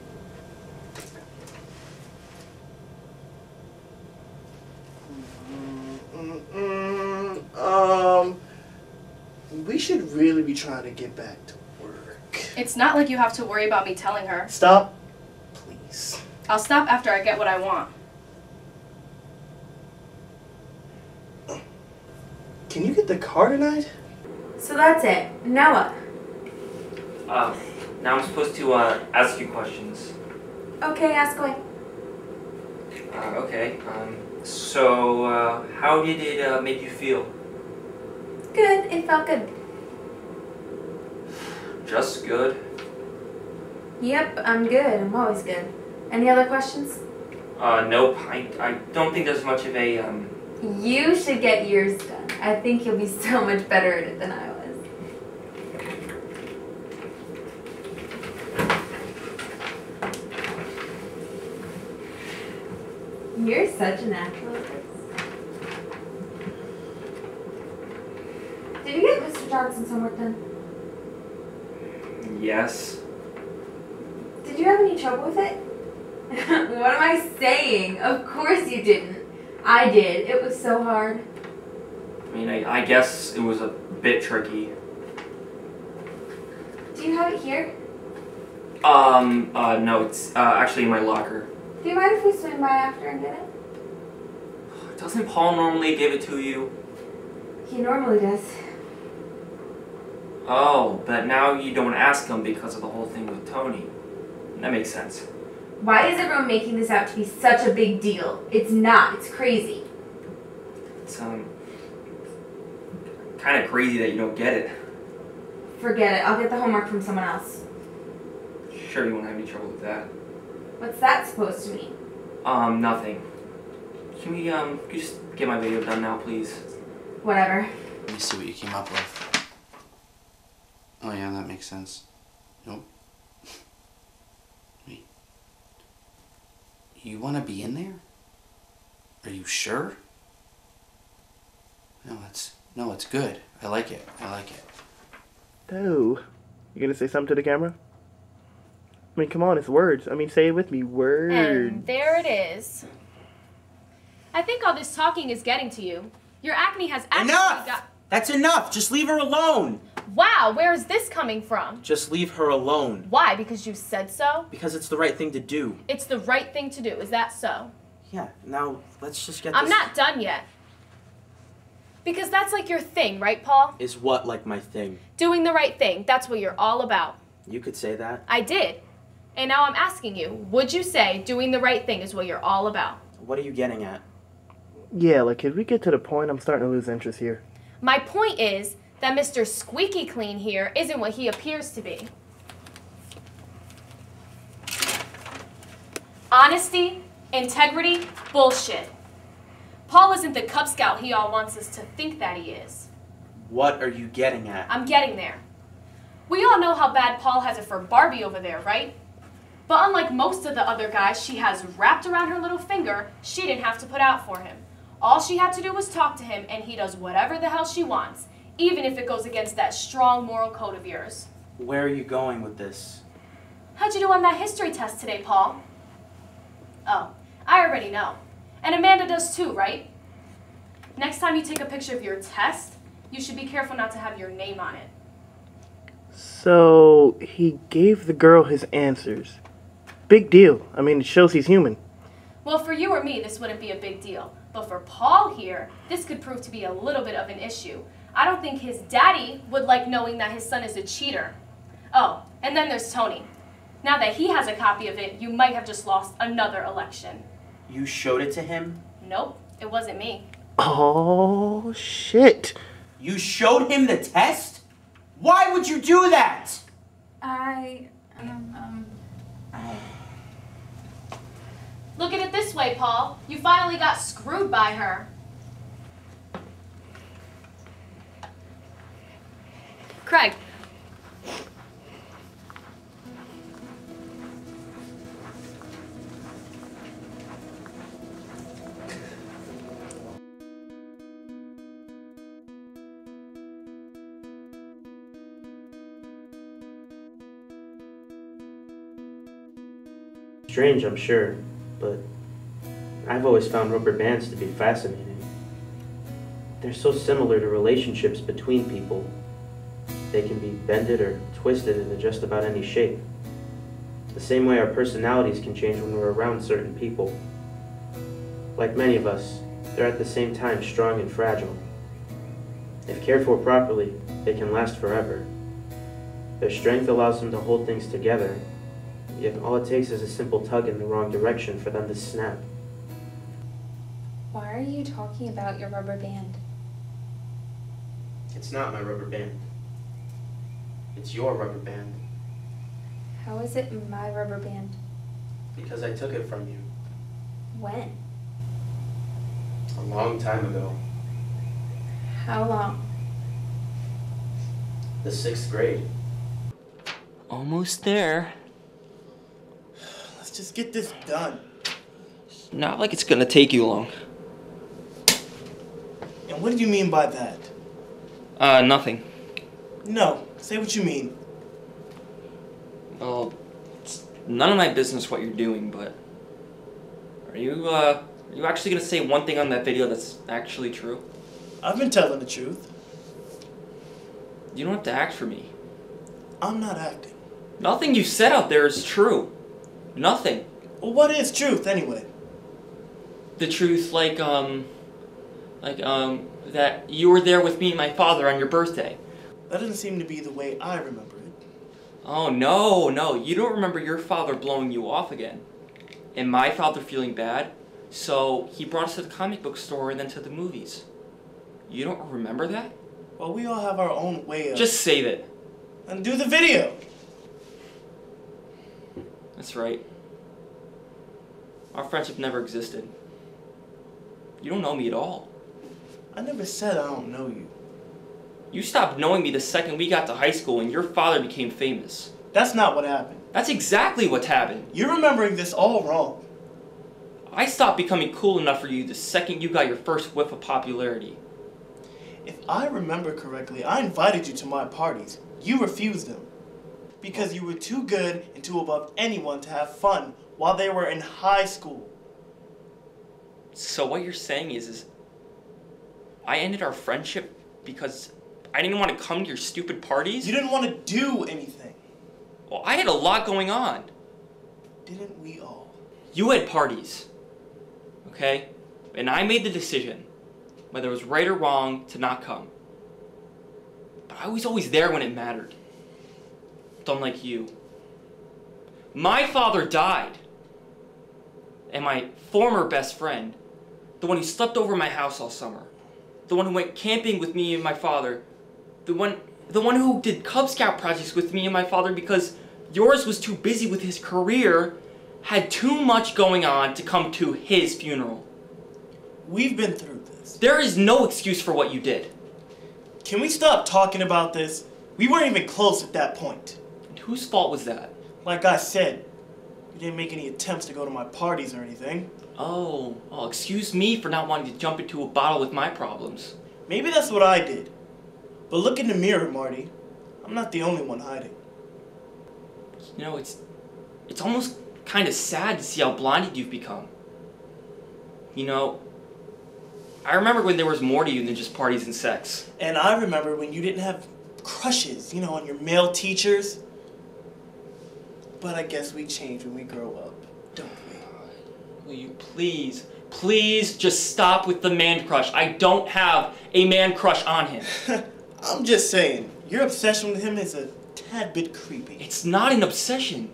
Um, we should really be trying to get back to work. It's not like you have to worry about me telling her. Stop, please. I'll stop after I get what I want. Can you get the car tonight? So that's it. Now what? Uh, now I'm supposed to uh, ask you questions. Okay, ask away. Uh, okay. Um, so, uh, how did it uh, make you feel? Good. It felt good. Just good. Yep, I'm good. I'm always good. Any other questions? Uh, nope. I, I don't think there's much of a um. You should get yours done. I think you'll be (laughs) so much better at it than I was. You're such a natural at. Did you get Mr. Johnson's homework done? Yes. Did you have any trouble with it? (laughs) what am I saying? Of course you didn't. I did. It was so hard. I mean, I, I guess it was a bit tricky. Do you have it here? Um, uh, no, it's uh, actually in my locker. Do you mind if we swing by after and get it? Doesn't Paul normally give it to you? He normally does. Oh, but now you don't ask him because of the whole thing with Tony. That makes sense. Why is everyone making this out to be such a big deal? It's not. It's crazy. It's um kind of crazy that you don't get it. Forget it. I'll get the homework from someone else. Sure, you won't have any trouble with that. What's that supposed to mean? Um, nothing. Can we um, can you just get my video done now, please? Whatever. Let me see what you came up with. Oh yeah, that makes sense. Nope. You want to be in there? Are you sure? No, it's no, it's good. I like it. I like it. No. You gonna say something to the camera? I mean, come on, it's words. I mean, say it with me. Words. And there it is. I think all this talking is getting to you. Your acne has actually Enough! got. That's enough. Just leave her alone. Wow, where is this coming from? Just leave her alone. Why? Because you said so? Because it's the right thing to do. It's the right thing to do. Is that so? Yeah, now let's just get I'm this. not done yet. Because that's like your thing, right, Paul? Is what like my thing? Doing the right thing. That's what you're all about. You could say that. I did. And now I'm asking you, would you say doing the right thing is what you're all about? What are you getting at? Yeah, like, if we get to the point, I'm starting to lose interest here. My point is that Mr. Squeaky Clean here isn't what he appears to be. Honesty, integrity, bullshit. Paul isn't the Cub Scout he all wants us to think that he is. What are you getting at? I'm getting there. We all know how bad Paul has it for Barbie over there, right? But unlike most of the other guys she has wrapped around her little finger, she didn't have to put out for him. All she had to do was talk to him, and he does whatever the hell she wants, even if it goes against that strong moral code of yours. Where are you going with this? How'd you do on that history test today, Paul? Oh, I already know. And Amanda does too, right? Next time you take a picture of your test, you should be careful not to have your name on it. So, he gave the girl his answers. Big deal. I mean, it shows he's human. Well, for you or me, this wouldn't be a big deal. But for Paul here, this could prove to be a little bit of an issue. I don't think his daddy would like knowing that his son is a cheater. Oh, and then there's Tony. Now that he has a copy of it, you might have just lost another election. You showed it to him? Nope, it wasn't me. Oh, shit. You showed him the test? Why would you do that? I um, um I Look at it this way, Paul. You finally got screwed by her. Craig. Strange, I'm sure, but I've always found rubber bands to be fascinating. They're so similar to relationships between people. They can be bended or twisted into just about any shape. The same way our personalities can change when we're around certain people. Like many of us, they're at the same time strong and fragile. If cared for properly, they can last forever. Their strength allows them to hold things together, yet all it takes is a simple tug in the wrong direction for them to snap. Why are you talking about your rubber band? It's not my rubber band. It's your rubber band How is it my rubber band? because I took it from you When? a long time ago, How long? the sixth grade. Almost there. Just get this done. Not like it's gonna take you long. And what do you mean by that? Uh, nothing. No, say what you mean. Well, it's none of my business what you're doing, but are you uh, are you actually gonna say one thing on that video that's actually true? I've been telling the truth. You don't have to act for me. I'm not acting. Nothing you said out there is true. Nothing. Well, what is truth anyway? The truth, like um, like um, that you were there with me and my father on your birthday. That doesn't seem to be the way I remember it. Oh no, no, you don't remember your father blowing you off again, and my father feeling bad. So he brought us to the comic book store and then to the movies. You don't remember that? Well, we all have our own way of. Just save it. And do the video! That's right. Our friendship never existed. You don't know me at all. I never said I don't know you. You stopped knowing me the second we got to high school and your father became famous. That's not what happened. That's exactly what happened. You're remembering this all wrong. I stopped becoming cool enough for you the second you got your first whiff of popularity. If I remember correctly, I invited you to my parties. You refused them. Because you were too good and too above anyone to have fun while they were in high school. So what you're saying is, is I ended our friendship because I didn't want to come to your stupid parties? You didn't want to do anything. Well, I had a lot going on. Didn't we all? You had parties. Okay? And I made the decision, whether it was right or wrong, to not come. But I was always there when it mattered. Unlike you. My father died. And my former best friend, the one who slept over my house all summer, the one who went camping with me and my father, the one the one who did Cub Scout projects with me and my father because yours was too busy with his career, had too much going on to come to his funeral. We've been through this. There is no excuse for what you did. Can we stop talking about this? We weren't even close at that point. Whose fault was that? Like I said, you didn't make any attempts to go to my parties or anything. Oh, well, excuse me for not wanting to jump into a bottle with my problems. Maybe that's what I did. But look in the mirror, Marty. I'm not the only one hiding. You know, it's it's almost kind of sad to see how blinded you've become. You know, I remember when there was more to you than just parties and sex. And I remember when you didn't have crushes, you know, on your male teachers. But I guess we change when we grow up, don't we? Will you please, please just stop with the man crush? I don't have a man crush on him. (laughs) I'm just saying, your obsession with him is a tad bit creepy. It's not an obsession.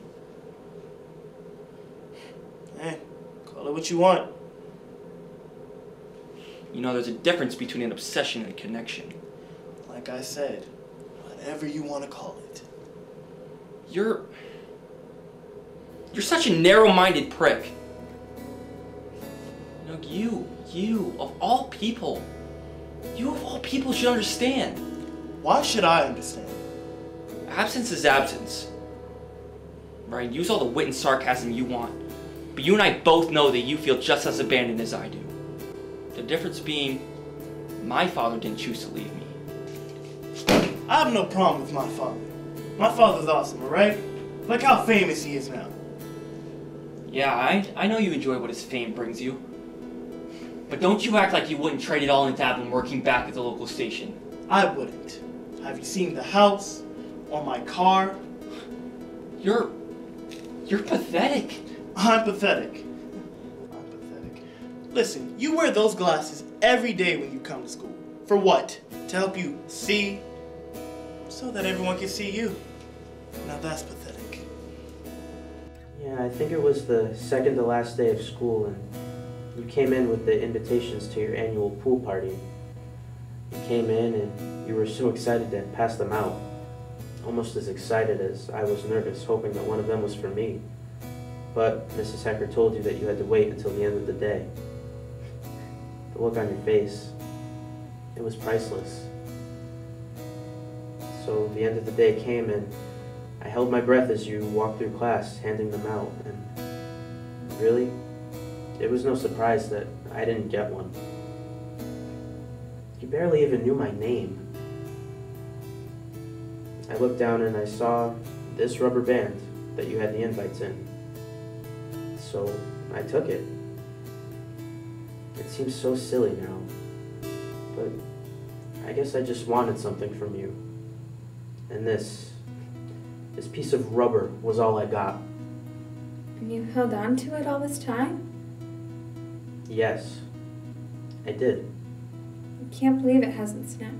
Eh, call it what you want. You know, there's a difference between an obsession and a connection. Like I said, whatever you want to call it. You're. You're such a narrow minded prick. You know, you, you, of all people, you of all people should understand. Why should I understand? Absence is absence. Right? Use all the wit and sarcasm you want. But you and I both know that you feel just as abandoned as I do. The difference being, my father didn't choose to leave me. I have no problem with my father. My father's awesome, alright? Look how famous he is now. Yeah, I, I know you enjoy what his fame brings you. But don't you act like you wouldn't trade it all in to have working back at the local station. I wouldn't. Have you seen the house? Or my car? You're. You're pathetic. I'm pathetic. I'm pathetic. Listen, you wear those glasses every day when you come to school. For what? To help you see? So that everyone can see you. Now that's pathetic. Yeah, I think it was the second to last day of school, and you came in with the invitations to your annual pool party. You came in and you were so excited to pass them out. Almost as excited as I was nervous, hoping that one of them was for me. But Mrs. Hecker told you that you had to wait until the end of the day. The look on your face, it was priceless. So the end of the day came and I held my breath as you walked through class handing them out, and really, it was no surprise that I didn't get one. You barely even knew my name. I looked down and I saw this rubber band that you had the invites in. So I took it. It seems so silly now, but I guess I just wanted something from you. And this, this piece of rubber was all I got. And you held on to it all this time? Yes, I did. I can't believe it hasn't snapped.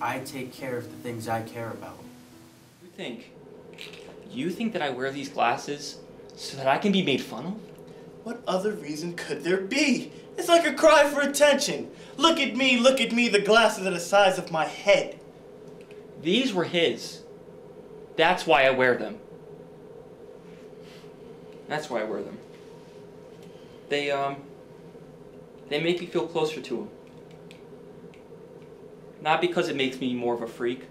I take care of the things I care about. You think. You think that I wear these glasses so that I can be made fun of? What other reason could there be? It's like a cry for attention. Look at me, look at me, the glasses are the size of my head. These were his. That's why I wear them. That's why I wear them. They, um, they make me feel closer to him. Not because it makes me more of a freak.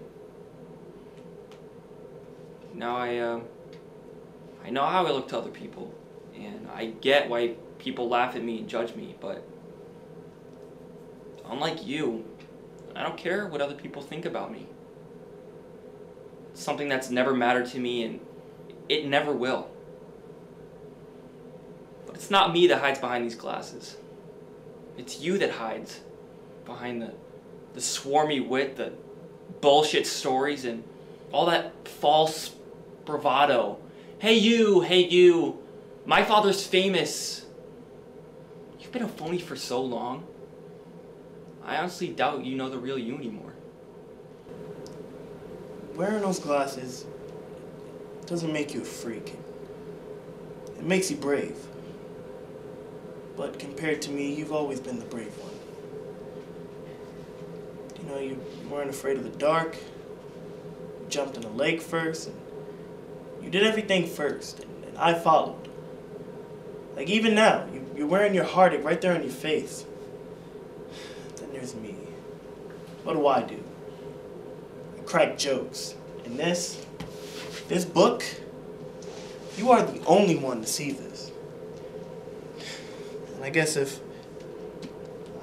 Now I, um, I know how I look to other people, and I get why people laugh at me and judge me, but unlike you, I don't care what other people think about me. Something that's never mattered to me and it never will. But it's not me that hides behind these glasses. It's you that hides behind the the swarmy wit, the bullshit stories and all that false bravado. Hey you, hey you. My father's famous. You've been a phony for so long. I honestly doubt you know the real you anymore. Wearing those glasses doesn't make you a freak. It makes you brave. But compared to me, you've always been the brave one. You know, you weren't afraid of the dark. You jumped in the lake first. And you did everything first, and, and I followed. Like even now, you, you're wearing your heartache right there on your face. Then there's me. What do I do? Crack jokes. And this, this book, you are the only one to see this. And I guess if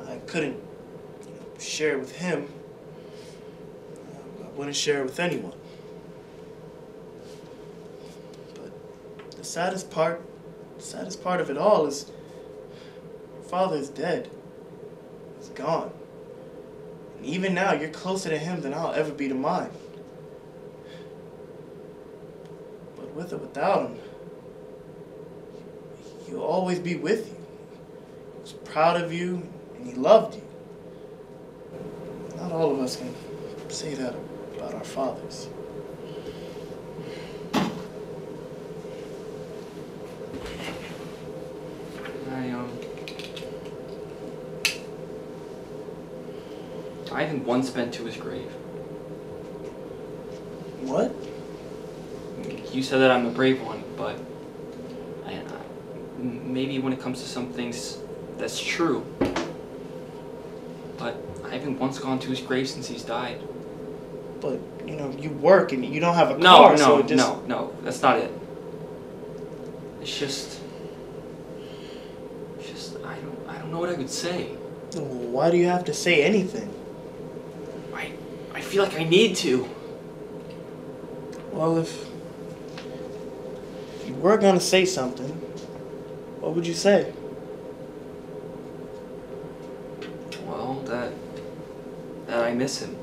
I couldn't you know, share it with him, I wouldn't share it with anyone. But the saddest part, the saddest part of it all is your father is dead. He's gone. Even now, you're closer to him than I'll ever be to mine. But with or without him, he'll always be with you. He was proud of you, and he loved you. Not all of us can say that about our fathers. I um Haven't once been to his grave. What? You said that I'm a brave one, but I, I, maybe when it comes to some things, that's true. But I haven't once gone to his grave since he's died. But, you know, you work and you don't have a No, car, no, so it just... no, no, that's not it. It's just, just I don't, I don't know what I could say. Why do you have to say anything? Feel like I need to. Well, if you were gonna say something, what would you say? Well, that, that I miss him.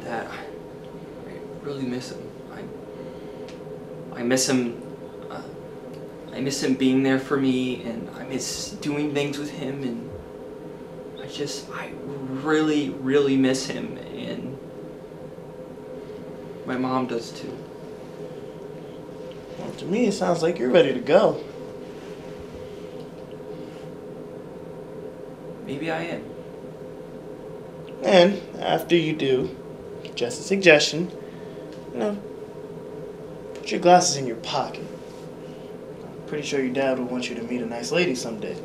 That I, I really miss him. I, I miss him. Uh, I miss him being there for me, and I miss doing things with him, and just, I really, really miss him, and my mom does too. Well, to me, it sounds like you're ready to go. Maybe I am. And after you do, just a suggestion, you know, put your glasses in your pocket. I'm pretty sure your dad would want you to meet a nice lady someday.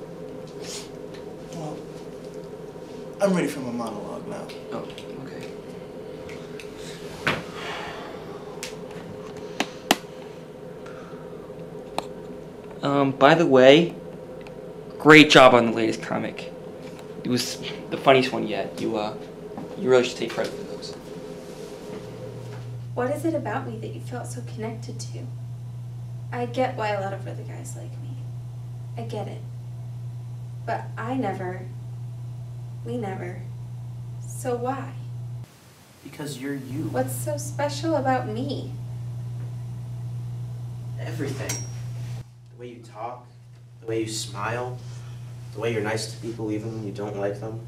Well, I'm ready for my monologue now. Oh, okay. Um, by the way, great job on the latest comic. It was the funniest one yet. You, uh, you really should take credit for those. What is it about me that you felt so connected to? I get why a lot of other guys like me. I get it. But I never. We never. So why? Because you're you. What's so special about me? Everything. The way you talk, the way you smile, the way you're nice to people even when you don't like them,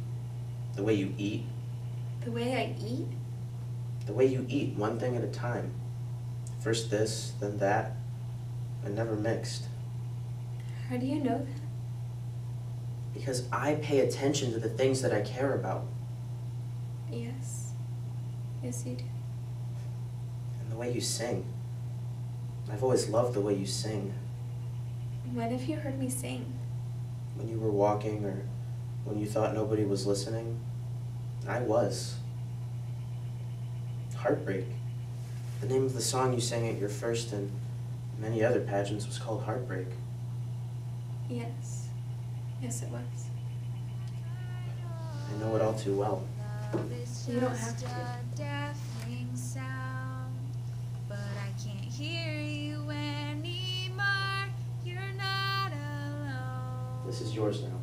the way you eat, The way I eat? the way you eat one thing at a time. First this, then that, and never mixed. How do you know that? Because I pay attention to the things that I care about. Yes. Yes, you do. And the way you sing. I've always loved the way you sing. When have you heard me sing? When you were walking or when you thought nobody was listening, I was. Heartbreak. The name of the song you sang at your first and many other pageants was called Heartbreak. Yes. Yes, it was. I know it all too well. You don't have to. deafening sound, but I can't hear you anymore. You're not alone. This is yours now.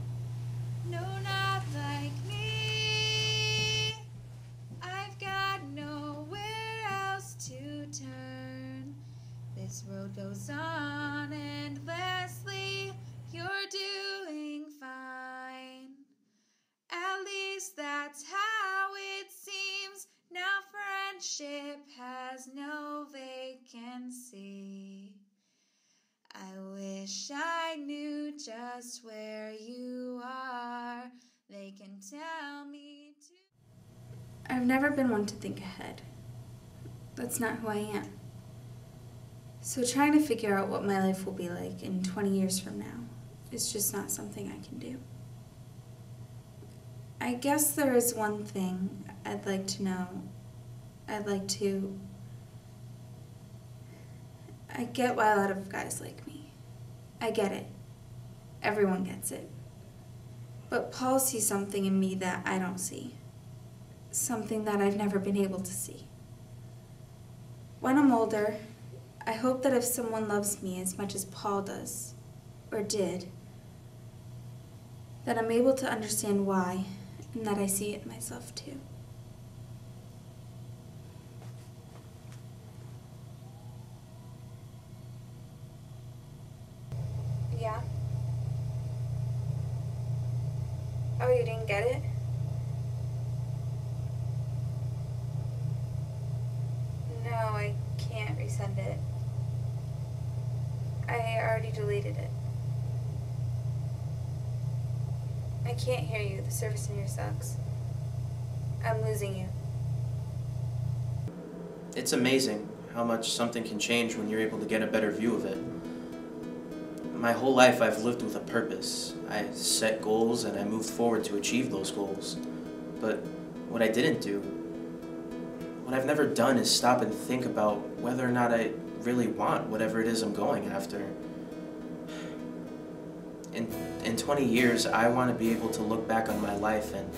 I've never been one to think ahead. That's not who I am. So trying to figure out what my life will be like in 20 years from now is just not something I can do. I guess there is one thing I'd like to know. I'd like to. I get why a lot of guys like me. I get it. Everyone gets it. But Paul sees something in me that I don't see. Something that I've never been able to see. When I'm older, I hope that if someone loves me as much as Paul does, or did, that I'm able to understand why and that I see it myself too. Yeah? Oh, you didn't get it? No, I can't resend it. I already deleted it. I can't hear you. The service in here sucks. I'm losing you. It's amazing how much something can change when you're able to get a better view of it. My whole life I've lived with a purpose. I set goals and I moved forward to achieve those goals. But what I didn't do, what I've never done is stop and think about whether or not I really want whatever it is I'm going after. In 20 years, I want to be able to look back on my life and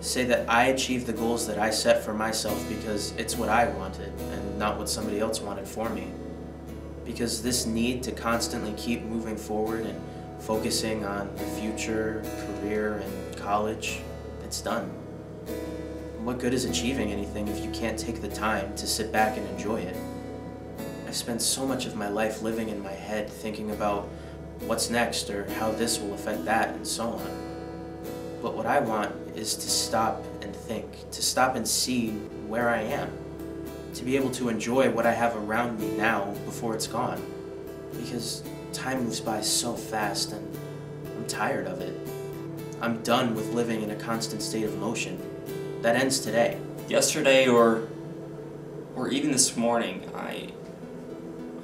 say that I achieved the goals that I set for myself because it's what I wanted and not what somebody else wanted for me. Because this need to constantly keep moving forward and focusing on the future, career, and college, it's done. What good is achieving anything if you can't take the time to sit back and enjoy it? I've spent so much of my life living in my head thinking about what's next or how this will affect that and so on. But what I want is to stop and think, to stop and see where I am, to be able to enjoy what I have around me now before it's gone. Because time moves by so fast and I'm tired of it. I'm done with living in a constant state of motion. That ends today. Yesterday or or even this morning, I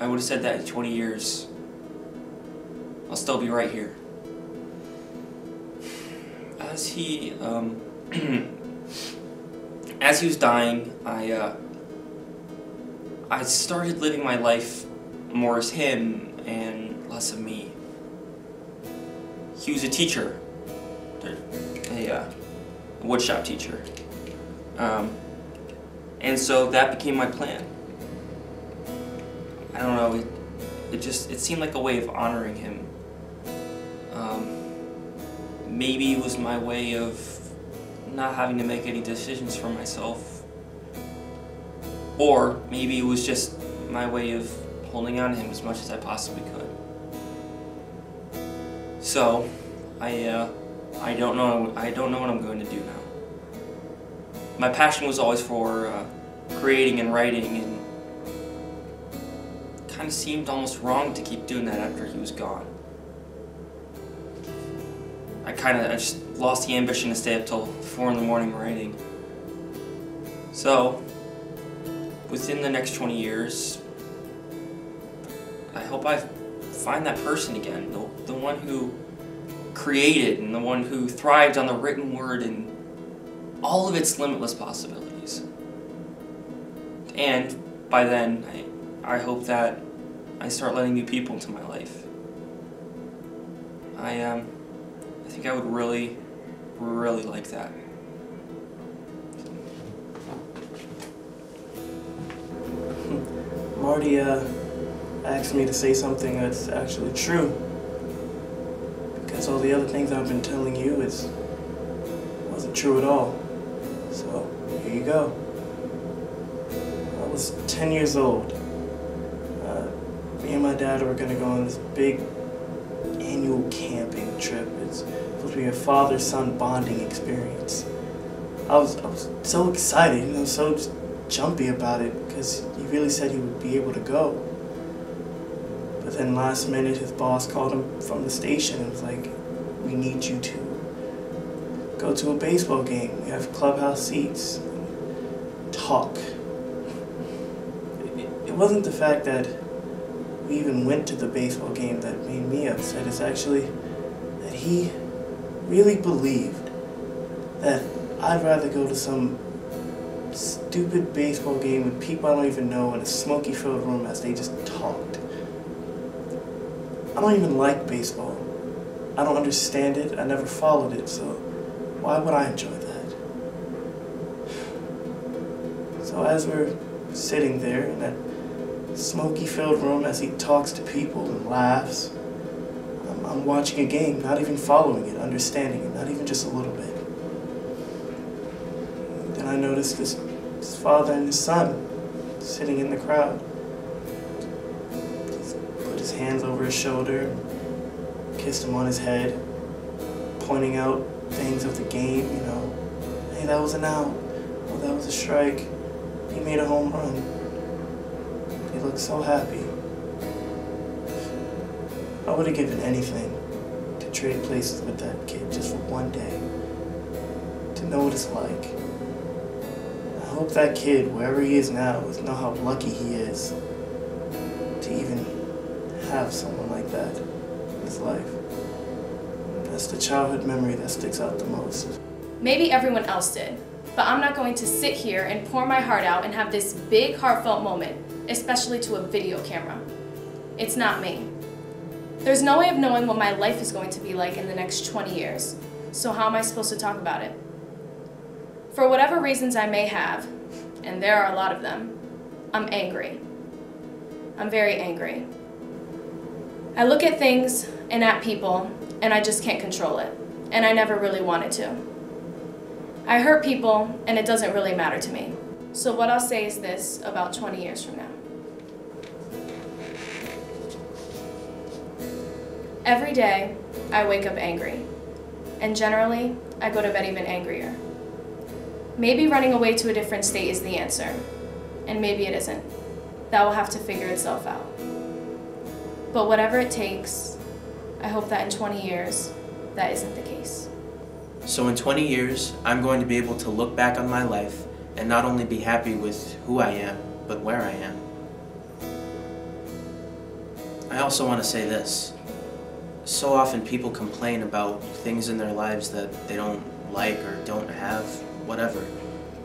I would have said that in 20 years I'll still be right here. As he um (clears throat) as he was dying, I uh I started living my life more as him and less of me. He was a teacher, a, uh, woodshop teacher. Um, and so that became my plan. I don't know, it, it just, it seemed like a way of honoring him. Um, maybe it was my way of not having to make any decisions for myself. Or maybe it was just my way of holding on to him as much as I possibly could. So, I, uh, I don't know, I don't know what I'm going to do now. My passion was always for uh, creating and writing and kind of seemed almost wrong to keep doing that after he was gone. I kind of I just lost the ambition to stay up till 4 in the morning writing. So, within the next 20 years, I hope I find that person again, the, the one who created and the one who thrived on the written word and all of its limitless possibilities. And by then, I, I hope that I start letting new people into my life. I um, think I would really, really like that. (laughs) Marty uh, asked me to say something that's actually true. Because all the other things I've been telling you is wasn't true at all. So here you go. I was 10 years old. Uh, me and my dad were gonna go on this big annual camping trip. Be a father-son bonding experience. I was I was so excited, you know, so jumpy about it because he really said he would be able to go. But then last minute, his boss called him from the station and was like, "We need you to go to a baseball game. We have clubhouse seats. Talk." It, it wasn't the fact that we even went to the baseball game that made me upset. It's actually that he really believed that I'd rather go to some stupid baseball game with people I don't even know in a smoky filled room as they just talked. I don't even like baseball. I don't understand it. I never followed it, so why would I enjoy that? So as we're sitting there in that smoky filled room as he talks to people and laughs, I'm, I'm watching a game, not even following it, understanding it, not even just a little bit. Then I noticed this, his father and his son sitting in the crowd. He's put his hands over his shoulder, kissed him on his head, pointing out things of the game, you know. Hey, that was an out. Oh, that was a strike. He made a home run. He looked so happy. I would have given anything to trade places with that kid just for one day. To know what it's like. I hope that kid, wherever he is now, know how lucky he is to even have someone like that in his life. That's the childhood memory that sticks out the most. Maybe everyone else did, but I'm not going to sit here and pour my heart out and have this big heartfelt moment, especially to a video camera. It's not me. There's no way of knowing what my life is going to be like in the next 20 years, so how am I supposed to talk about it? For whatever reasons I may have, and there are a lot of them, I'm angry. I'm very angry. I look at things and at people, and I just can't control it, and I never really wanted to. I hurt people, and it doesn't really matter to me. So what I'll say is this about 20 years from now. Every day, I wake up angry, and generally, I go to bed even angrier. Maybe running away to a different state is the answer, and maybe it isn't. That will have to figure itself out. But whatever it takes, I hope that in 20 years, that isn't the case. So in 20 years, I'm going to be able to look back on my life and not only be happy with who I am, but where I am. I also want to say this. So often people complain about things in their lives that they don't like or don't have, whatever.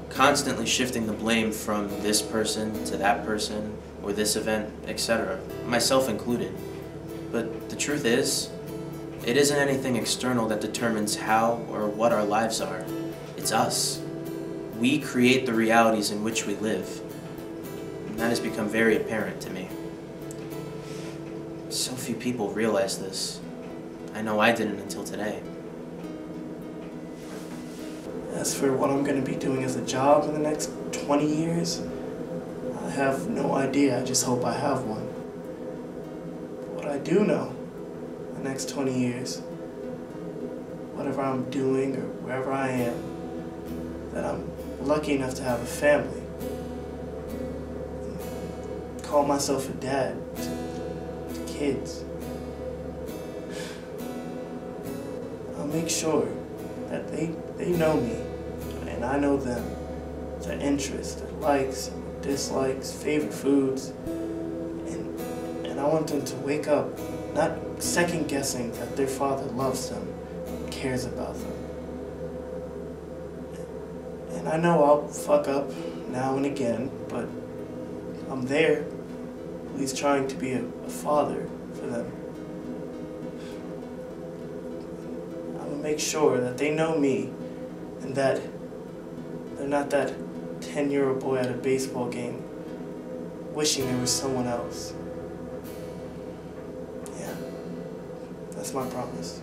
Constantly shifting the blame from this person to that person or this event, etc., myself included. But the truth is, it isn't anything external that determines how or what our lives are. It's us. We create the realities in which we live. And that has become very apparent to me. So few people realize this. I know I didn't until today. As for what I'm going to be doing as a job in the next 20 years, I have no idea. I just hope I have one. What I do know, the next 20 years, whatever I'm doing or wherever I am, that I'm lucky enough to have a family. Call myself a dad to, to kids. I'll make sure that they, they know me and I know them, their interests, their likes, dislikes, favorite foods. And, and I want them to wake up not second guessing that their father loves them, cares about them. And I know I'll fuck up now and again, but I'm there, at least trying to be a, a father for them. Make sure that they know me and that they're not that 10 year old boy at a baseball game wishing there was someone else. Yeah, that's my promise.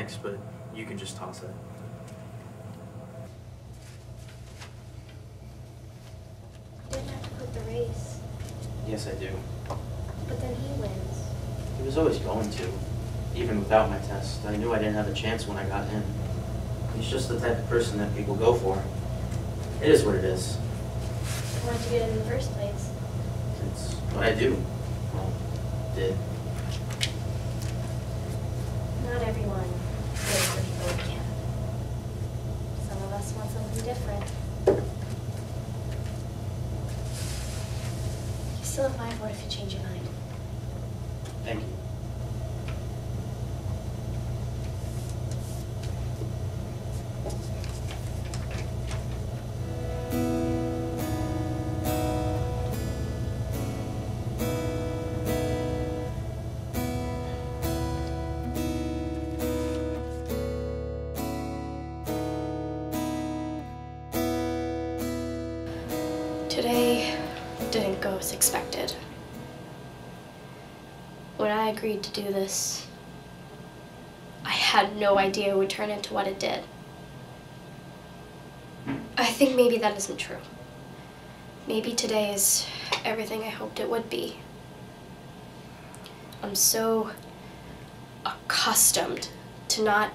Thanks, but you can just toss it. You didn't have to quit the race, Yes, I do. but then he wins. He was always going to. Even without my test, I knew I didn't have a chance when I got in. He's just the type of person that people go for. It is what it is. Why did you get in the first place? It's what I do. Well, did. Agreed to do this, I had no idea it would turn into what it did. I think maybe that isn't true. Maybe today is everything I hoped it would be. I'm so accustomed to not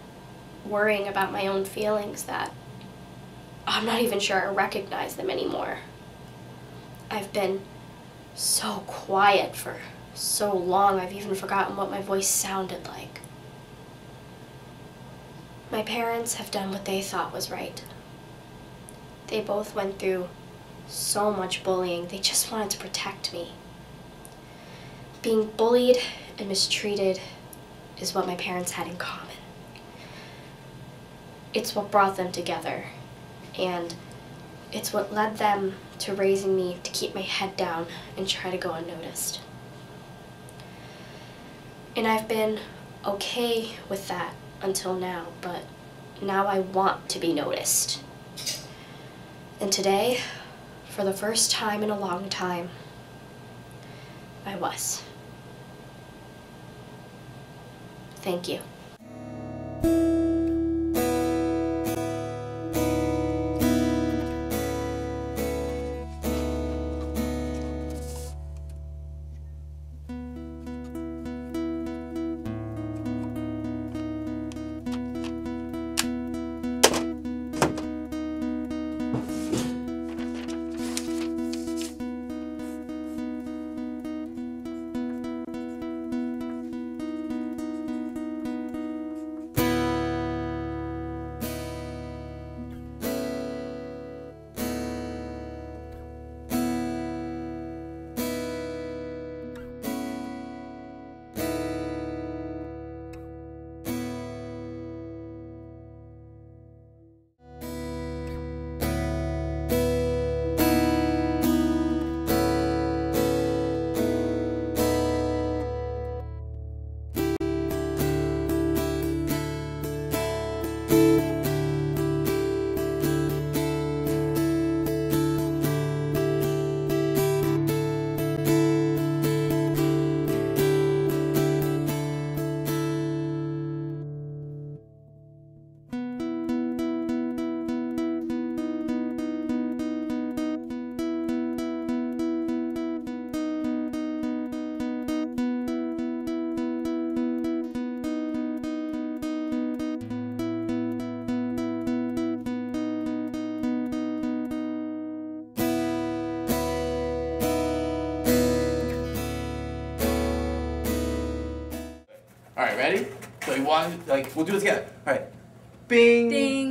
worrying about my own feelings that I'm not even sure I recognize them anymore. I've been so quiet for so long, I've even forgotten what my voice sounded like. My parents have done what they thought was right. They both went through so much bullying, they just wanted to protect me. Being bullied and mistreated is what my parents had in common. It's what brought them together, and it's what led them to raising me to keep my head down and try to go unnoticed. And I've been okay with that until now, but now I want to be noticed. And today, for the first time in a long time, I was. Thank you. Right, ready? So we want like we'll do it together. All right. Bing. Ding.